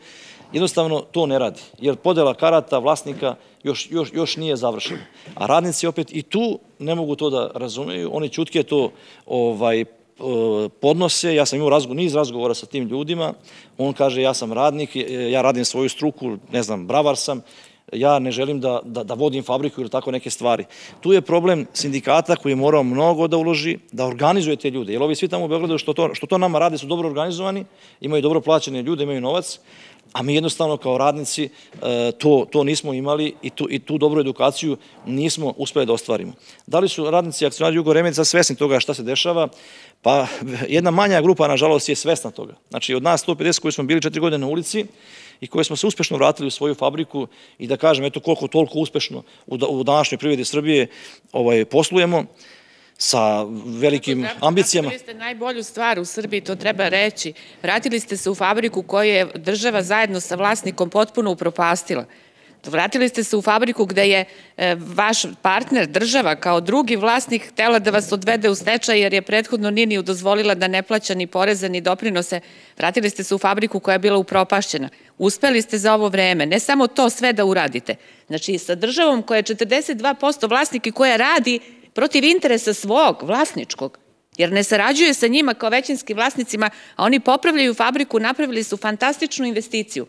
Jednostavno to ne radi, jer podela karata vlasnika još, još, još nije završena. A radnici opet i tu ne mogu to da razumeju, oni čutke to ovaj, podnose, ja sam imao razgovor, niz razgovora sa tim ljudima, on kaže ja sam radnik, ja radim svoju struku, ne znam, bravar sam, ja ne želim da, da, da vodim fabriku ili tako neke stvari. Tu je problem sindikata koji je morao mnogo da uloži, da organizuje te ljude. Jer ovi svi tamo u Beogradu što to, što to nama rade su dobro organizovani, imaju dobro plaćene ljude, imaju novac, a mi jednostavno kao radnici e, to, to nismo imali i tu, i tu dobru edukaciju nismo uspeli da ostvarimo. Da li su radnici akcionari Jugo Remenica svesni toga šta se dešava? Pa jedna manja grupa, nažalost, je svesna toga. Znači, od nas 150 koji smo bili četiri godine na ulici, i koje smo se uspešno vratili u svoju fabriku i da kažem, eto koliko toliko uspešno u, da, u današnjoj privredi Srbije ovaj, poslujemo sa velikim treba, ambicijama. Vratili ste najbolju stvar u Srbiji, to treba reći. Vratili ste se u fabriku koju je država zajedno sa vlasnikom potpuno upropastila. Vratili ste se u fabriku gde je e, vaš partner, država, kao drugi vlasnik, htela da vas odvede u stečaj jer je prethodno Niniju dozvolila da ne plaća ni poreze ni doprinose. Vratili ste se u fabriku koja je bila upropašćena. Uspeli ste za ovo vreme, ne samo to sve da uradite. Znači, sa državom koja je 42% vlasnik i koja radi protiv interesa svog, vlasničkog, jer ne sarađuje sa njima kao većinskim vlasnicima, a oni popravljaju fabriku, napravili su fantastičnu investiciju.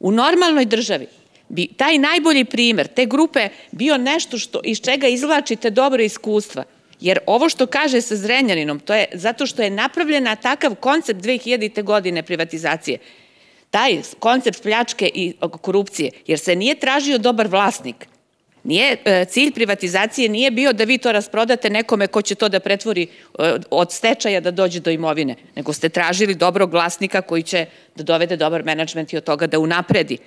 U normalnoj državi bi taj najbolji primer te grupe bio nešto što, iz čega izvlačite dobre iskustva. Jer ovo što kaže sa Zrenjaninom, to je zato što je napravljena takav koncept 2000. godine privatizacije. Taj koncept pljačke i korupcije, jer se nije tražio dobar vlasnik, Nije, e, cilj privatizacije nije bio da vi to rasprodate nekome ko će to da pretvori e, od stečaja da dođe do imovine, nego ste tražili dobrog glasnika koji će da dovede dobar menadžment i od toga da unapredi.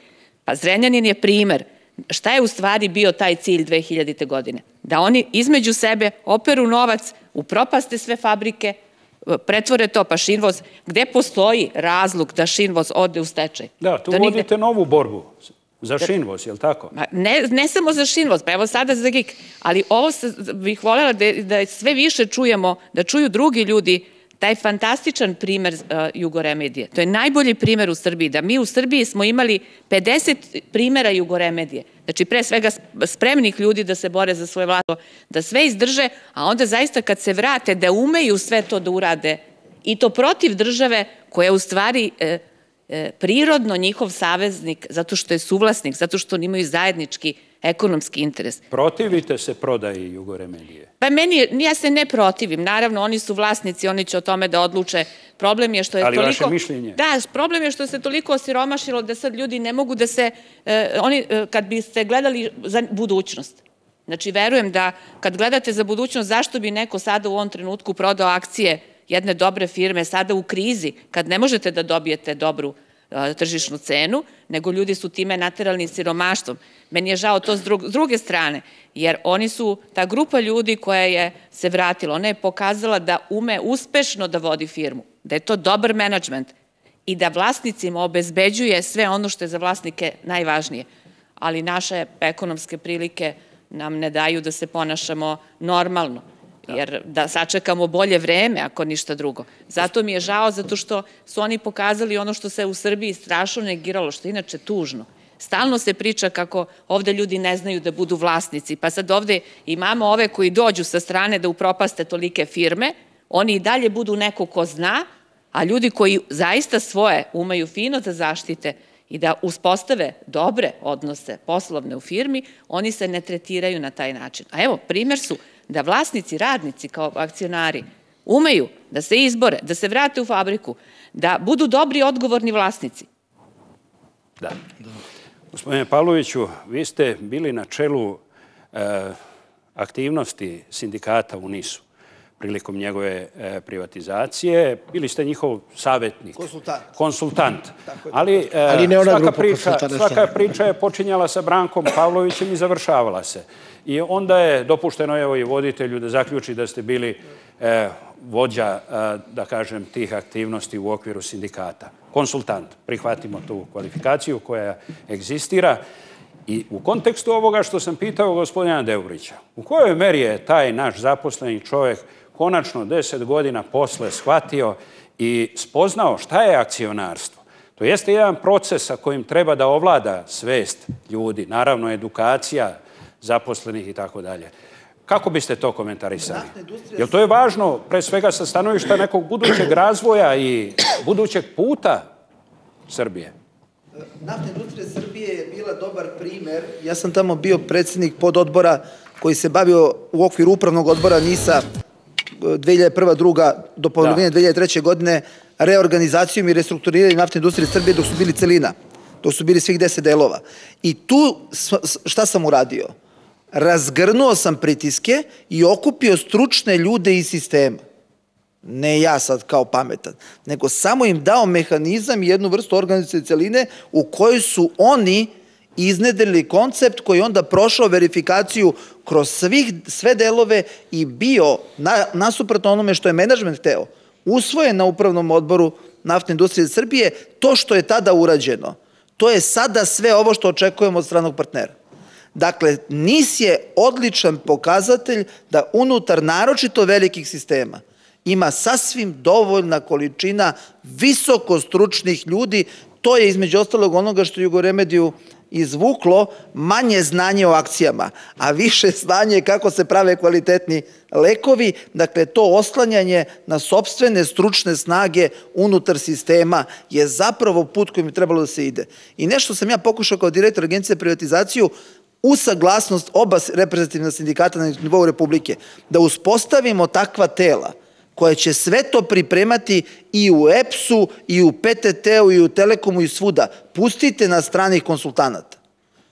Pa Zrenjanin je primer. Šta je u stvari bio taj cilj 2000. godine? Da oni između sebe operu novac, upropaste sve fabrike, pretvore to pa Šinvoz, gde postoji razlog da Šinvoz ode u stečaj? Da, tu da vodite novu borbu Za Šinvos, je li tako? Ma, ne, ne samo za Šinvoz, pa evo sada za GIK, ali ovo se, bih voljela da, da sve više čujemo, da čuju drugi ljudi taj fantastičan primer uh, Jugoremedije. To je najbolji primer u Srbiji, da mi u Srbiji smo imali 50 primera Jugoremedije. Znači, pre svega spremnih ljudi da se bore za svoje vlato, da sve izdrže, a onda zaista kad se vrate da umeju sve to da urade i to protiv države koja u stvari e, e, prirodno njihov saveznik zato što je suvlasnik, zato što oni imaju zajednički ekonomski interes. Protivite se prodaji Jugoremedije? Pa meni, ja se ne protivim. Naravno, oni su vlasnici, oni će o tome da odluče. Problem je što je Ali toliko... vaše mišljenje? Da, problem je što se toliko osiromašilo da sad ljudi ne mogu da se... Eh, oni, eh, kad biste gledali za budućnost, znači verujem da kad gledate za budućnost, zašto bi neko sada u ovom trenutku prodao akcije jedne dobre firme sada u krizi, kad ne možete da dobijete dobru tržišnu cenu, nego ljudi su time nateralni siromaštvom. Meni je žao to s druge strane, jer oni su, ta grupa ljudi koja je se vratila, ona je pokazala da ume uspešno da vodi firmu, da je to dobar menadžment i da vlasnicima obezbeđuje sve ono što je za vlasnike najvažnije. Ali naše ekonomske prilike nam ne daju da se ponašamo normalno jer da sačekamo bolje vreme, ako ništa drugo. Zato mi je žao, zato što su oni pokazali ono što se u Srbiji strašno negiralo, što je inače tužno. Stalno se priča kako ovde ljudi ne znaju da budu vlasnici, pa sad ovde imamo ove koji dođu sa strane da upropaste tolike firme, oni i dalje budu neko ko zna, a ljudi koji zaista svoje umeju fino da zaštite i da uspostave dobre odnose poslovne u firmi, oni se ne tretiraju na taj način. A evo, primer su da vlasnici, radnici kao akcionari umeju da se izbore, da se vrate u fabriku, da budu dobri odgovorni vlasnici. Da. Gospodine Pavloviću, vi ste bili na čelu e, aktivnosti sindikata u NIS-u prilikom njegove e, privatizacije. Bili ste njihov savjetnik. Konsultant. Konsultant. Ali, e, Ali ne ona svaka, grupa priča, svaka priča je počinjala sa Brankom Pavlovićem i završavala se. I onda je dopušteno evo i voditelju da zaključi da ste bili e, vođa, e, da kažem, tih aktivnosti u okviru sindikata. Konsultant. Prihvatimo tu kvalifikaciju koja egzistira. I u kontekstu ovoga što sam pitao gospodina Deurića, u kojoj meri je taj naš zaposleni čovjek konačno deset godina posle shvatio i spoznao šta je akcionarstvo? To jeste jedan proces sa kojim treba da ovlada svest ljudi, naravno edukacija zaposlenih i tako dalje. Kako biste to komentarisali? Jer to je važno, pre svega, sa stanovišta nekog budućeg razvoja i budućeg puta Srbije. Naftna industrija Srbije je bila dobar primer. Ja sam tamo bio predsednik pododbora koji se bavio u okviru upravnog odbora NISA 2001. druga do polovine da. 2003. godine reorganizacijom i restrukturiranjem naftne industrije Srbije dok su bili celina, dok su bili svih deset delova. I tu šta sam uradio? Razgrnuo sam pritiske i okupio stručne ljude iz sistema. Ne ja sad kao pametan, nego samo im dao mehanizam i jednu vrstu organizacije celine u kojoj su oni iznedrili koncept koji onda prošao verifikaciju kroz svih, sve delove i bio, na, nasuprot onome što je menadžment hteo, usvojen na upravnom odboru naftne industrije Srbije, to što je tada urađeno, to je sada sve ovo što očekujemo od stranog partnera. Dakle, NIS je odličan pokazatelj da unutar naročito velikih sistema ima sasvim dovoljna količina visoko stručnih ljudi, to je između ostalog onoga što Jugoremediju izvuklo manje znanje o akcijama, a više znanje kako se prave kvalitetni lekovi, dakle to oslanjanje na sobstvene stručne snage unutar sistema je zapravo put kojim je trebalo da se ide. I nešto sam ja pokušao kao direktor Agencije za privatizaciju u saglasnost oba reprezentativna sindikata na nivou Republike, da uspostavimo takva tela koja će sve to pripremati i u EPS-u, i u PTT-u, i u Telekomu, i svuda. Pustite na stranih konsultanata.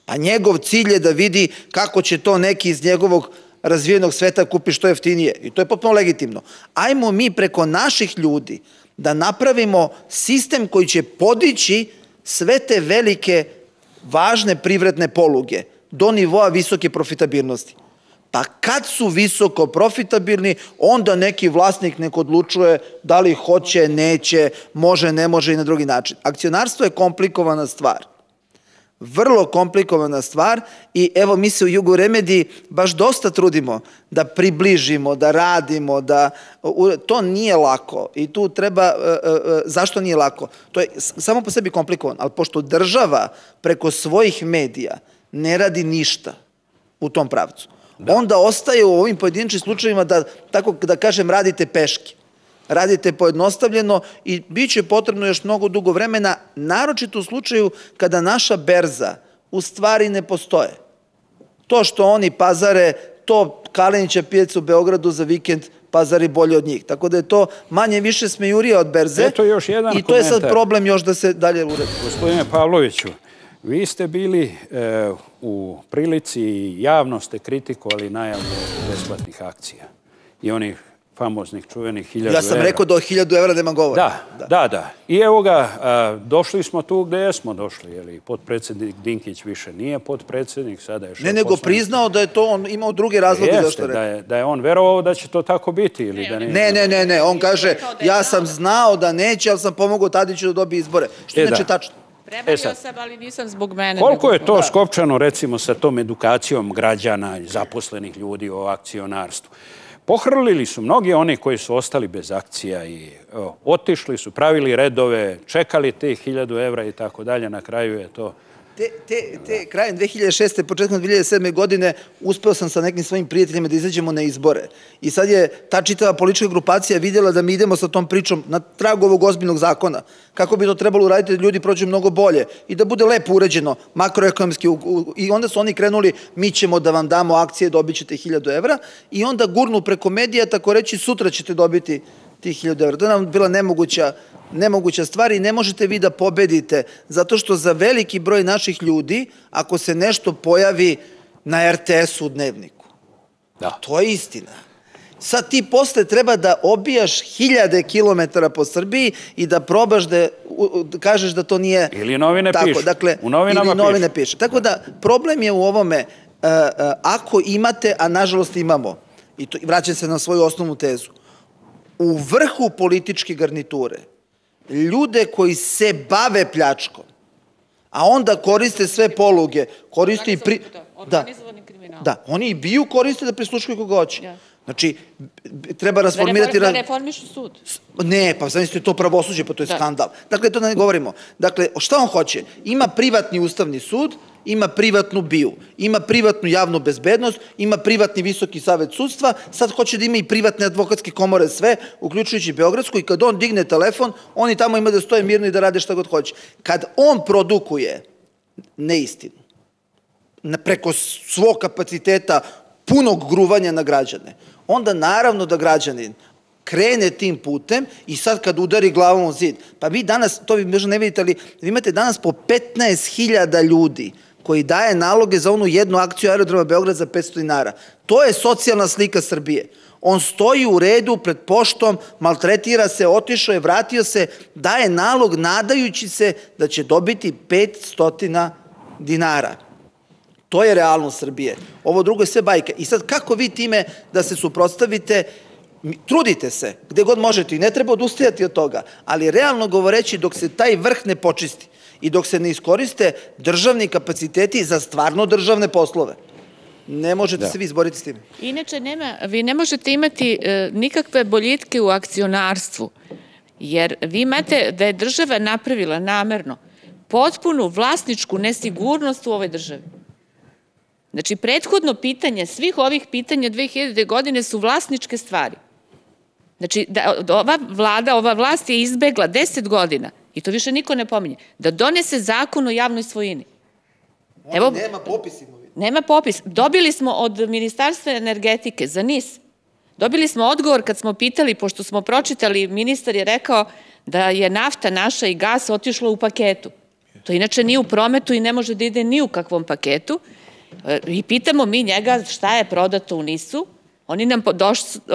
A njegov cilj je da vidi kako će to neki iz njegovog razvijenog sveta kupi što jeftinije. I to je potpuno legitimno. Ajmo mi preko naših ljudi da napravimo sistem koji će podići sve te velike, važne privredne poluge do nivoa visoke profitabilnosti. Pa kad su visoko profitabilni, onda neki vlasnik nek odlučuje da li hoće, neće, može, ne može i na drugi način. Akcionarstvo je komplikovana stvar. Vrlo komplikovana stvar i evo mi se u Jugu Remedi baš dosta trudimo da približimo, da radimo, da to nije lako i tu treba, e, e, e, zašto nije lako? To je samo po sebi komplikovan, ali pošto država preko svojih medija ne radi ništa u tom pravcu, da. onda ostaje u ovim pojedinačnim slučajevima da, tako da kažem, radite peške radite pojednostavljeno i bit će potrebno još mnogo dugo vremena, naročito u slučaju kada naša berza u stvari ne postoje. To što oni pazare, to Kalenića pijeca u Beogradu za vikend pazari bolje od njih. Tako da je to manje više smejurija od berze. Eto još jedan I to komentar. je sad problem još da se dalje uredi. Gospodine Pavloviću, vi ste bili e, u prilici i javno ste kritikovali najavu besplatnih akcija i onih famoznih, čuvenih hiljadu evra. Ja sam evra. rekao da o hiljadu evra nema govora. Da, da, da, da. I evo ga, a, došli smo tu gde jesmo došli. Jeli, potpredsednik Dinkić više nije potpredsednik, sada je Ne, nego priznao da je to, on imao druge razloge Jeste, zašto rekao. Da je, da je on verovao da će to tako biti. Ili da ne, ne, ne, ne, ne, on kaže, da ja sam znao da neće, ali sam pomogao Tadiću da dobije izbore. Što e, znači da. tačno. Prebario e sam, ali nisam zbog mene. Koliko je to da. skopčano, recimo, sa tom edukacijom građana, zaposlenih ljudi o akcionarstvu? Pohrlili su mnogi oni koji su ostali bez akcija i o, otišli su, pravili redove, čekali te hiljadu evra i tako dalje. Na kraju je to Te, te, te krajem 2006. početkom 2007. godine uspeo sam sa nekim svojim prijateljima da izađemo na izbore. I sad je ta čitava politička grupacija vidjela da mi idemo sa tom pričom na tragu ovog ozbiljnog zakona. Kako bi to trebalo uraditi da ljudi prođu mnogo bolje i da bude lepo uređeno, makroekonomski. I onda su oni krenuli, mi ćemo da vam damo akcije, dobit ćete 1000 evra. I onda gurnu preko medija, tako reći, sutra ćete dobiti tih 1000 evra. To je nam bila nemoguća nemoguća stvar i ne možete vi da pobedite, zato što za veliki broj naših ljudi, ako se nešto pojavi na RTS-u u dnevniku, da. to je istina. Sad ti posle treba da obijaš hiljade kilometara po Srbiji i da probaš da kažeš da to nije... Ili novine tako. pišu. Dakle, u novinama ili novine pišu. piše. Tako da, problem je u ovome, uh, uh, ako imate, a nažalost imamo, i to, vraćam se na svoju osnovnu tezu, u vrhu političke garniture, ljude koji se bave pljačkom, a onda koriste sve poluge, koriste i pri... Da, da, oni i biju koriste da prisluškuju koga hoće. Ja. Znači, treba rasformirati... Da, reformišu sud. Ne, pa zamislite to pravosuđe, pa to je da. skandal. Dakle, to ne govorimo. Dakle, šta on hoće? Ima privatni ustavni sud, ima privatnu biju, ima privatnu javnu bezbednost, ima privatni visoki savet sudstva, sad hoće da ima i privatne advokatske komore sve, uključujući Beogradsku i kad on digne telefon, oni tamo ima da stoje mirno i da rade šta god hoće. Kad on produkuje neistinu, preko svog kapaciteta punog gruvanja na građane, onda naravno da građanin krene tim putem i sad kad udari glavom u zid, pa vi danas, to vi možda ne vidite, ali vi imate danas po 15.000 ljudi koji daje naloge za onu jednu akciju aerodroma Beograd za 500 dinara. To je socijalna slika Srbije. On stoji u redu pred poštom, maltretira se, otišao je, vratio se, daje nalog nadajući se da će dobiti 500 dinara. To je realnost Srbije. Ovo drugo je sve bajka. I sad kako vi time da se suprotstavite, trudite se, gde god možete i ne treba odustajati od toga, ali realno govoreći dok se taj vrh ne počisti, i dok se ne iskoriste državni kapaciteti za stvarno državne poslove. Ne možete da. se vi izboriti s tim. Inače, nema, vi ne možete imati e, nikakve boljitke u akcionarstvu, jer vi imate da je država napravila namerno potpunu vlasničku nesigurnost u ovoj državi. Znači, prethodno pitanje svih ovih pitanja 2000. godine su vlasničke stvari. Znači, da, ova vlada, ova vlast je izbegla 10 godina i to više niko ne pominje, da donese zakon o javnoj svojini. On Evo, nema popis imovine. Nema popis. Dobili smo od Ministarstva energetike za NIS, dobili smo odgovor kad smo pitali, pošto smo pročitali, ministar je rekao da je nafta naša i gas otišlo u paketu. To inače nije u prometu i ne može da ide ni u kakvom paketu. I pitamo mi njega šta je prodato u NIS-u. Oni nam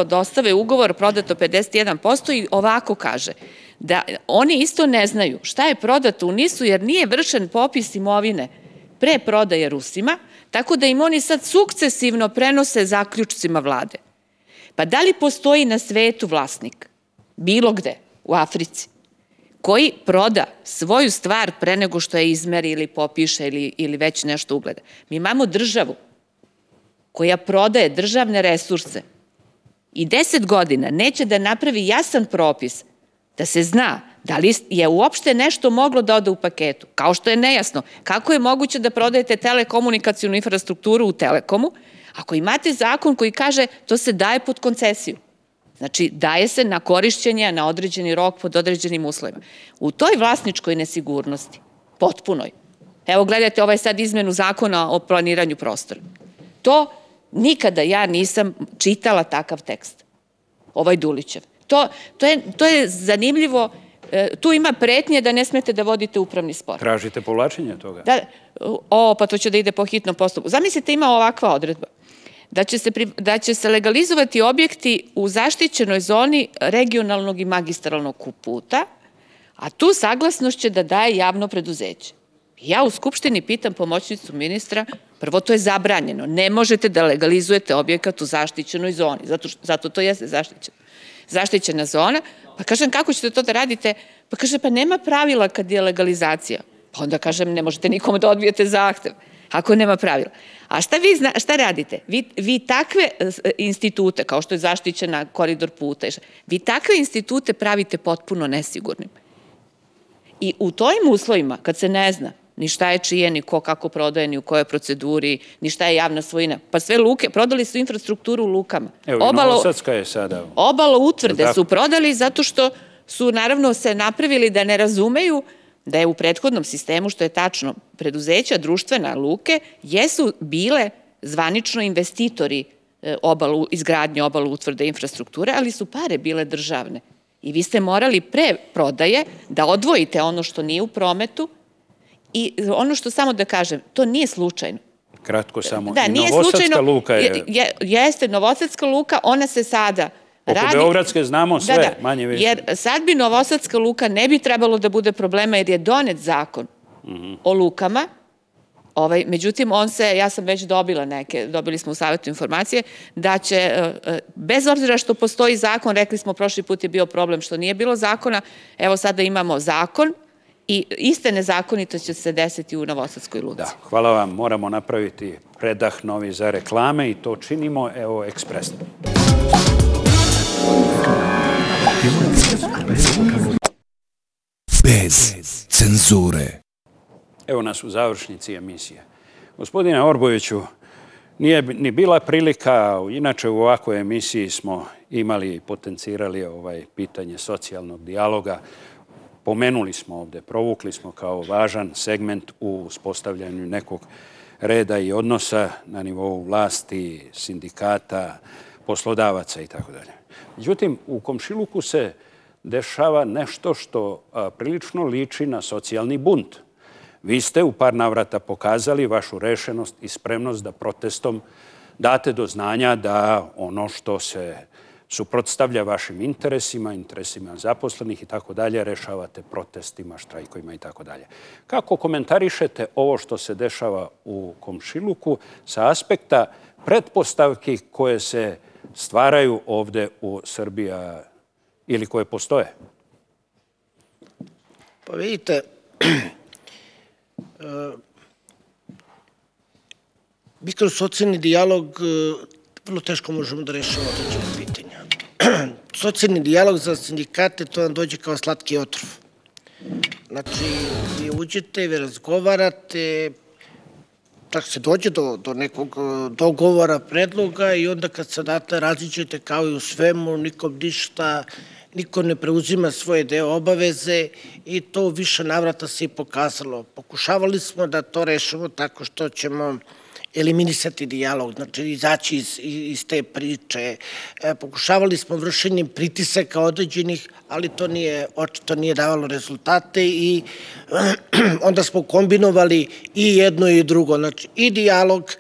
dostave ugovor prodato 51% i ovako kaže – da oni isto ne znaju šta je prodato u Nisu jer nije vršen popis imovine pre prodaje Rusima, tako da im oni sad sukcesivno prenose zaključcima vlade. Pa da li postoji na svetu vlasnik, bilo gde, u Africi, koji proda svoju stvar pre nego što je izmeri ili popiše ili, ili već nešto ugleda. Mi imamo državu koja prodaje državne resurse i deset godina neće da napravi jasan propis da se zna da li je uopšte nešto moglo da ode u paketu, kao što je nejasno. Kako je moguće da prodajete telekomunikacijnu infrastrukturu u Telekomu, ako imate zakon koji kaže to se daje pod koncesiju? Znači, daje se na korišćenje na određeni rok pod određenim uslovima. U toj vlasničkoj nesigurnosti, potpunoj, evo gledajte ovaj sad izmenu zakona o planiranju prostora. To nikada ja nisam čitala takav tekst, ovaj Dulićev. To, to, je, to je zanimljivo, e, tu ima pretnje da ne smete da vodite upravni spor. Tražite povlačenje toga? Da, o, pa to će da ide po hitnom postupku. Zamislite, ima ovakva odredba da će, se, da će se legalizovati objekti u zaštićenoj zoni regionalnog i magistralnog puta, a tu saglasnost će da daje javno preduzeće. Ja u Skupštini pitam pomoćnicu ministra, prvo to je zabranjeno, ne možete da legalizujete objekat u zaštićenoj zoni, zato, zato to jeste zaštićeno. Zaštićena zona, pa kažem kako ćete to da radite? Pa kaže pa nema pravila kad je legalizacija. Pa onda kažem ne možete nikom da odbijete zahtev ako nema pravila. A šta vi zna, šta radite? Vi, vi takve e, institute, kao što je zaštićena koridor puta, vi takve institute pravite potpuno nesigurnim. I u tojim uslovima, kad se ne zna ni šta je čije, ni ko kako prodaje, ni u kojoj proceduri, ni šta je javna svojina. Pa sve luke, prodali su infrastrukturu u lukama. Evo, obalo, Novosadska je sada. Obalo utvrde su prodali zato što su naravno se napravili da ne razumeju da je u prethodnom sistemu, što je tačno, preduzeća, društvena luke, jesu bile zvanično investitori e, obalu, izgradnje obalu utvrde infrastrukture, ali su pare bile državne. I vi ste morali pre prodaje da odvojite ono što nije u prometu i ono što samo da kažem, to nije slučajno. Kratko samo. Da, I nije Novosadska slučajno, luka je... je... Jeste, Novosadska luka, ona se sada Oko radi... Beogradske znamo da, sve, da, da, manje više. Jer sad bi Novosadska luka ne bi trebalo da bude problema jer je donet zakon mm -hmm. o lukama, Ovaj, međutim, on se, ja sam već dobila neke, dobili smo u savjetu informacije, da će, e, e, bez obzira što postoji zakon, rekli smo prošli put je bio problem što nije bilo zakona, evo sada imamo zakon i iste nezakonito će se desiti u Novosadskoj luci. Da, hvala vam, moramo napraviti predah novi za reklame i to činimo, evo, ekspresno. Bez cenzure. Evo nas u završnici emisije. Gospodine Orboviću, nije ni bila prilika, inače u ovakvoj emisiji smo imali i potencirali ovaj pitanje socijalnog dijaloga. Pomenuli smo ovde, provukli smo kao važan segment u uspostavljanju nekog reda i odnosa na nivou vlasti, sindikata, poslodavaca i tako dalje. Međutim, u komšiluku se dešava nešto što prilično liči na socijalni bunt. Vi ste u par navrata pokazali vašu rešenost i spremnost da protestom date do znanja da ono što se suprotstavlja vašim interesima, interesima zaposlenih i tako dalje, rešavate protestima, štrajkovima i tako dalje. Kako komentarišete ovo što se dešava u Komšiluku sa aspekta pretpostavki koje se stvaraju ovde u Srbija ili koje postoje? Pa vidite, mi kroz socijalni dijalog vrlo teško možemo da rešimo određene. socijalni dijalog za sindikate to vam dođe kao slatki otrov. Znači, vi uđete, vi razgovarate, tako se dođe do, do nekog e, dogovora, predloga i onda kad se date različite kao i u svemu, nikom ništa, niko ne preuzima svoje deo obaveze i to više navrata se i pokazalo. Pokušavali smo da to rešimo tako što ćemo eliminisati dijalog, znači izaći iz, iz te priče. E, pokušavali smo vršenjem pritisaka određenih, ali to nije, očito nije davalo rezultate i onda smo kombinovali i jedno i drugo, znači i dijalog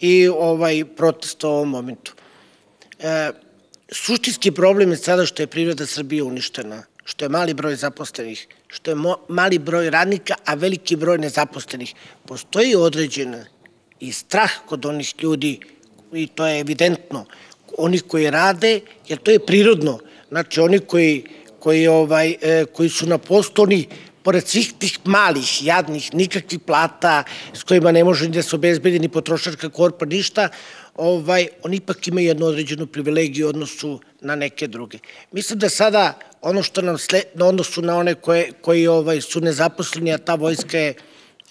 i ovaj protest u ovom momentu. E, suštinski problem je sada što je privreda Srbije uništena, što je mali broj zaposlenih, što je mali broj radnika, a veliki broj nezaposlenih. Postoji određena i strah kod onih ljudi, i to je evidentno, oni koji rade, jer to je prirodno, znači oni koji, koji, ovaj, e, koji su na postoni pored svih tih malih, jadnih, nikakvih plata s kojima ne može da se obezbedi ni potrošačka korpa, ništa, ovaj, oni ipak imaju jednu određenu privilegiju u odnosu na neke druge. Mislim da sada ono što nam sled, na odnosu na one koje, koji ovaj, su nezaposleni, a ta vojska je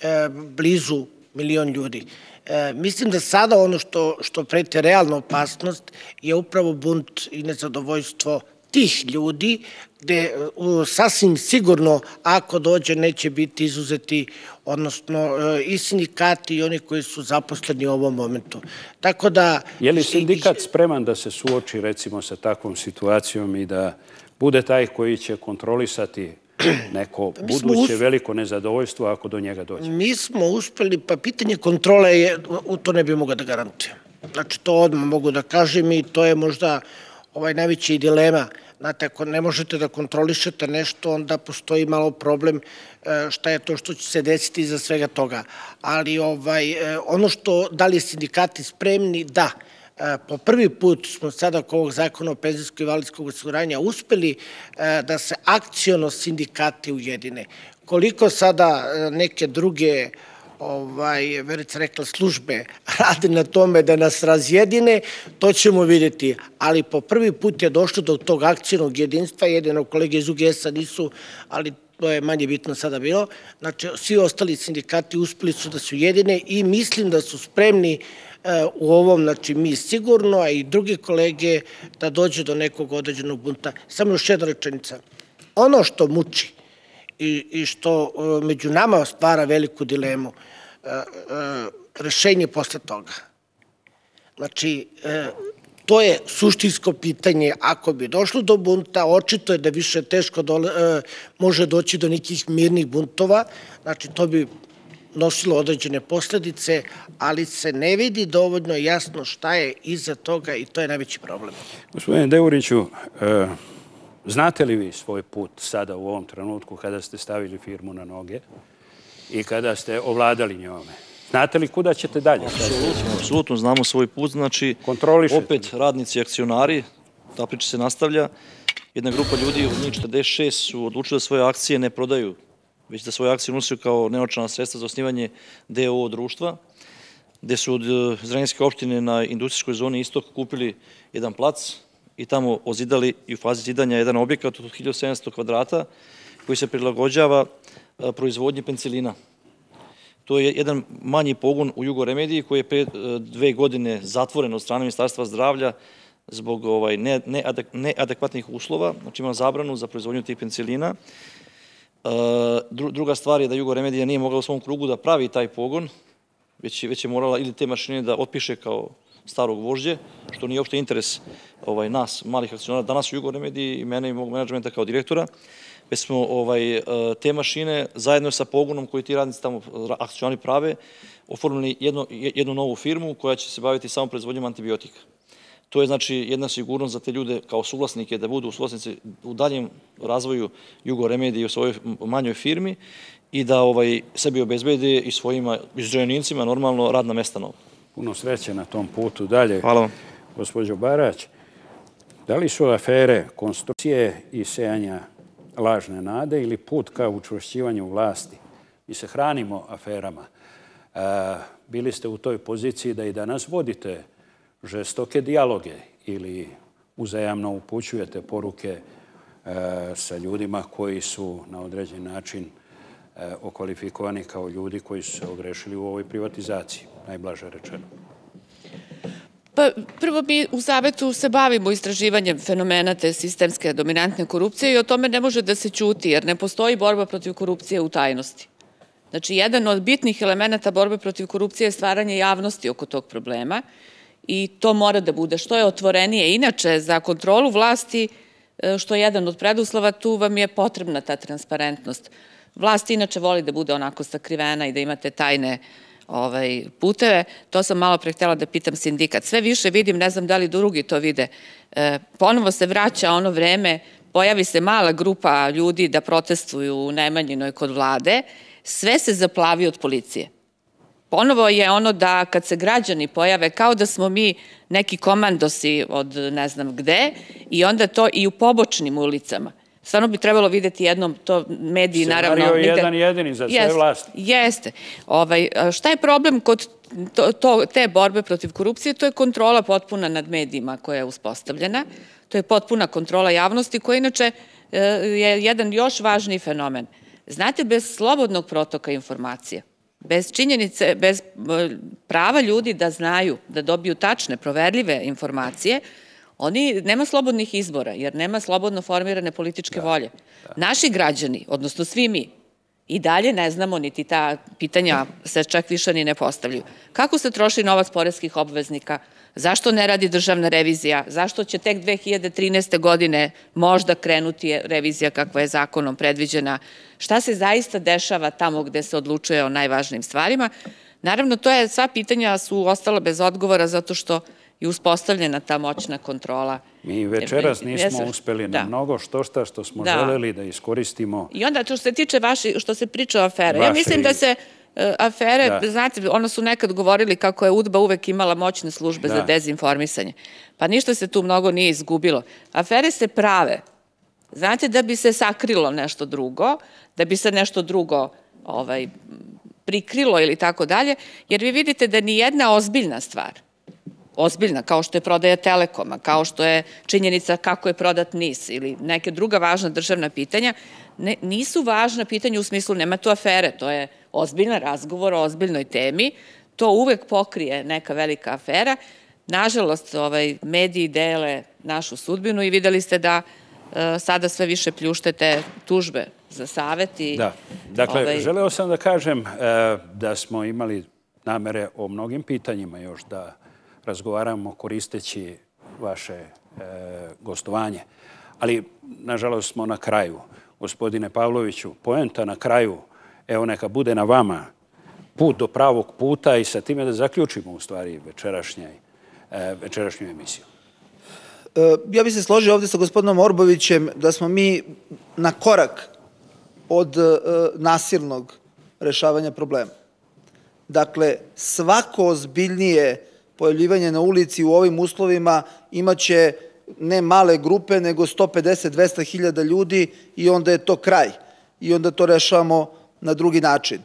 e, blizu milion ljudi. E, mislim da sada ono što, što prete realna opasnost je upravo bunt i nezadovoljstvo tih ljudi, gde u, sasvim sigurno ako dođe neće biti izuzeti, odnosno e, i sindikati i oni koji su zaposleni u ovom momentu. Tako da... Je li sindikat spreman da se suoči recimo sa takvom situacijom i da bude taj koji će kontrolisati neko buduće veliko nezadovoljstvo ako do njega dođe? Mi smo uspeli, pa pitanje kontrole je, u to ne bi mogao da garantujem. Znači, to odmah mogu da kažem i to je možda ovaj najveći dilema. Znate, ako ne možete da kontrolišete nešto, onda postoji malo problem e, šta je to što će se desiti iza svega toga. Ali ovaj, e, ono što, da li sindikati spremni, da. E, po prvi put smo sada oko ovog zakona o penzijskog i validskog osiguranja uspeli da se akcijono sindikati ujedine. Koliko sada neke druge ovaj, Verica rekla, službe rade na tome da nas razjedine, to ćemo videti. Ali po prvi put je došlo do tog akcijnog jedinstva, jedino kolege iz UGS-a nisu, ali to je manje bitno sada bilo. Znači, svi ostali sindikati uspeli su da su jedine i mislim da su spremni eh, u ovom, znači mi sigurno, a i drugi kolege, da dođe do nekog određenog bunta. Samo još jedna rečenica. Ono što muči i, i što eh, među nama stvara veliku dilemu, E, e, rešenje posle toga. Znači, e, to je suštinsko pitanje. Ako bi došlo do bunta, očito je da više teško dole, može doći do nekih mirnih buntova. Znači, to bi nosilo određene posledice, ali se ne vidi dovoljno jasno šta je iza toga i to je najveći problem. Gospodine Deuriću, znate li vi svoj put sada u ovom trenutku kada ste stavili firmu na noge? i kada ste ovladali njome. Znate li kuda ćete dalje? Apsolutno, apsolutno znamo svoj put, znači opet radnici i akcionari, ta priča se nastavlja. Jedna grupa ljudi, od njih 46, su odlučili da svoje akcije ne prodaju, već da svoje akcije nosio kao neočana sredstva za osnivanje DOO društva, gde su od e, Zrenjske opštine na industrijskoj zoni Istok kupili jedan plac i tamo ozidali i u fazi zidanja jedan objekat od 1700 kvadrata koji se prilagođava E, proizvodnje pencilina. To je jedan manji pogon u Jugoremediji koji je pre e, dve godine zatvoren od strane Ministarstva zdravlja zbog ovaj, neadekvatnih uslova, znači ima zabranu za proizvodnju tih pencilina. E, druga stvar je da Jugoremedija nije mogla u svom krugu da pravi taj pogon, već, već je morala ili te mašine da otpiše kao starog vožđe, što nije uopšte interes ovaj, nas, malih akcionara, danas u Jugoremediji i mene i mog menadžmenta kao direktora već smo ovaj, e, te mašine zajedno sa pogonom koji ti radnici tamo akcioni prave, oformili jednu novu firmu koja će se baviti samo proizvodnjom antibiotika. To je znači jedna sigurnost za te ljude kao suvlasnike da budu suvlasnici u daljem razvoju Jugo Remedije u svojoj manjoj firmi i da ovaj, sebi obezbede i svojima izđajenincima normalno radna mesta novo. Puno sreće na tom putu dalje. Hvala vam. Gospođo Barać, da li su afere konstrukcije i sejanja lažne nade ili put ka učvršćivanju vlasti. Mi se hranimo aferama. E, bili ste u toj poziciji da i danas vodite žestoke dijaloge ili uzajamno upućujete poruke e, sa ljudima koji su na određen način e, okvalifikovani kao ljudi koji su se ogrešili u ovoj privatizaciji, najblaže rečeno. Pa, prvo mi u Savetu se bavimo istraživanjem fenomena te sistemske dominantne korupcije i o tome ne može da se ćuti, jer ne postoji borba protiv korupcije u tajnosti. Znači, jedan od bitnih elemenata borbe protiv korupcije je stvaranje javnosti oko tog problema i to mora da bude što je otvorenije. Inače, za kontrolu vlasti, e, što je jedan od preduslova, tu vam je potrebna ta transparentnost. Vlast inače voli da bude onako sakrivena i da imate tajne ovaj, puteve. To sam malo pre htela da pitam sindikat. Sve više vidim, ne znam da li drugi to vide, e, ponovo se vraća ono vreme, pojavi se mala grupa ljudi da protestuju u Nemanjinoj kod vlade, sve se zaplavi od policije. Ponovo je ono da kad se građani pojave kao da smo mi neki komandosi od ne znam gde i onda to i u pobočnim ulicama. Stvarno bi trebalo videti jednom to mediji, naravno... Scenario nigde- jedan jedini za sve vlasti. Jeste. Ovaj, šta je problem kod to, to, te borbe protiv korupcije? To je kontrola potpuna nad medijima koja je uspostavljena. To je potpuna kontrola javnosti koja inače e, je jedan još važniji fenomen. Znate, bez slobodnog protoka informacija, bez činjenice, bez e, prava ljudi da znaju, da dobiju tačne, proverljive informacije, oni, nema slobodnih izbora, jer nema slobodno formirane političke volje. Naši građani, odnosno svi mi, i dalje ne znamo, niti ta pitanja se čak više ni ne postavljaju. Kako se troši novac poreskih obveznika? Zašto ne radi državna revizija? Zašto će tek 2013. godine možda krenuti revizija kakva je zakonom predviđena? Šta se zaista dešava tamo gde se odlučuje o najvažnijim stvarima? Naravno, to je, sva pitanja su ostala bez odgovora zato što je uspostavljena ta moćna kontrola. Mi večeras nismo uspeli na da. mnogo što šta što smo Da. želeli da iskoristimo. I onda što se tiče vaši, što se priča o afere, ja Vaše mislim da se afere, Da. znate, ono su nekad govorili kako je UDBA uvek imala moćne službe Da. za dezinformisanje. Pa ništa se tu mnogo nije izgubilo. Afere se prave, znate, da bi se sakrilo nešto drugo, da bi se nešto drugo ovaj, prikrilo ili tako dalje, jer vi vidite da ni jedna ozbiljna stvar, ozbiljna, kao što je prodaja Telekoma, kao što je činjenica kako je prodat NIS ili neke druga važna državna pitanja, ne, nisu važna pitanja u smislu nema tu afere, to je ozbiljan razgovor o ozbiljnoj temi, to uvek pokrije neka velika afera. Nažalost, ovaj, mediji dele našu sudbinu i videli ste da e, sada sve više pljuštete tužbe za savet i... Da. Dakle, ovaj, želeo sam da kažem e, da smo imali namere o mnogim pitanjima još da razgovaramo koristeći vaše e, gostovanje. Ali, nažalost, smo na kraju. Gospodine Pavloviću, poenta na kraju, evo neka bude na vama, put do pravog puta i sa time da zaključimo u stvari e, večerašnju emisiju. E, Ja bih se složio ovde sa gospodinom Orbovićem da smo mi na korak od e, nasilnog rešavanja problema. Dakle, svako ozbiljnije pojavljivanje na ulici u ovim uslovima imaće ne male grupe, nego 150-200 hiljada ljudi i onda je to kraj. I onda to rešavamo na drugi način.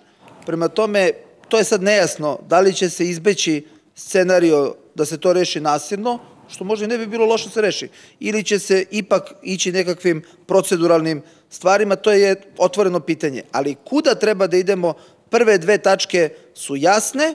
Prema tome, to je sad nejasno da li će se izbeći scenario da se to reši nasilno, što možda i ne bi bilo loše da se reši, ili će se ipak ići nekakvim proceduralnim stvarima, to je otvoreno pitanje. Ali kuda treba da idemo, prve dve tačke su jasne,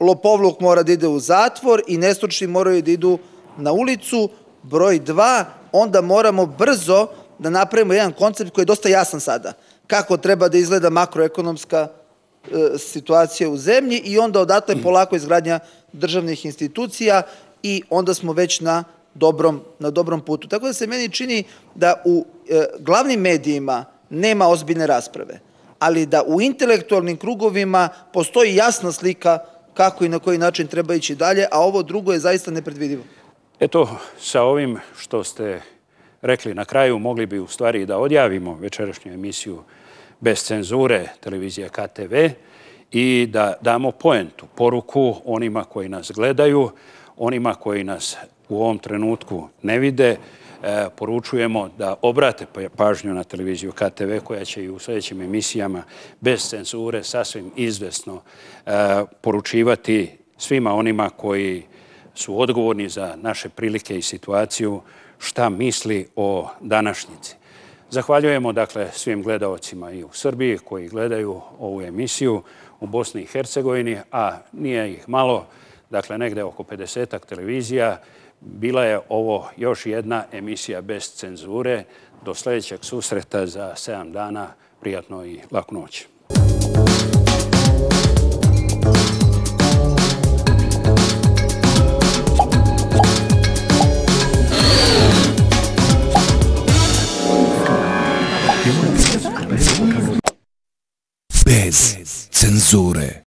lopovluk mora da ide u zatvor i nestručni moraju da idu na ulicu. Broj dva, onda moramo brzo da napravimo jedan koncept koji je dosta jasan sada. Kako treba da izgleda makroekonomska e, situacija u zemlji i onda odatle polako izgradnja državnih institucija i onda smo već na dobrom, na dobrom putu. Tako da se meni čini da u e, glavnim medijima nema ozbiljne rasprave, ali da u intelektualnim krugovima postoji jasna slika kako i na koji način treba ići dalje, a ovo drugo je zaista nepredvidivo. Eto, sa ovim što ste rekli na kraju, mogli bi u stvari da odjavimo večerašnju emisiju bez cenzure televizije KTV i da damo poentu, poruku onima koji nas gledaju, onima koji nas u ovom trenutku ne vide, e, poručujemo da obrate pa- pažnju na televiziju KTV koja će i u sledećim emisijama bez cenzure sasvim izvesno e, poručivati svima onima koji su odgovorni za naše prilike i situaciju šta misli o današnjici. Zahvaljujemo dakle svim gledaocima i u Srbiji koji gledaju ovu emisiju u Bosni i Hercegovini, a nije ih malo, dakle negde oko 50 televizija. Bila je ovo još jedna emisija bez cenzure. Do sledećeg susreta za 7 dana. Prijatno i laku noć. Bez cenzure.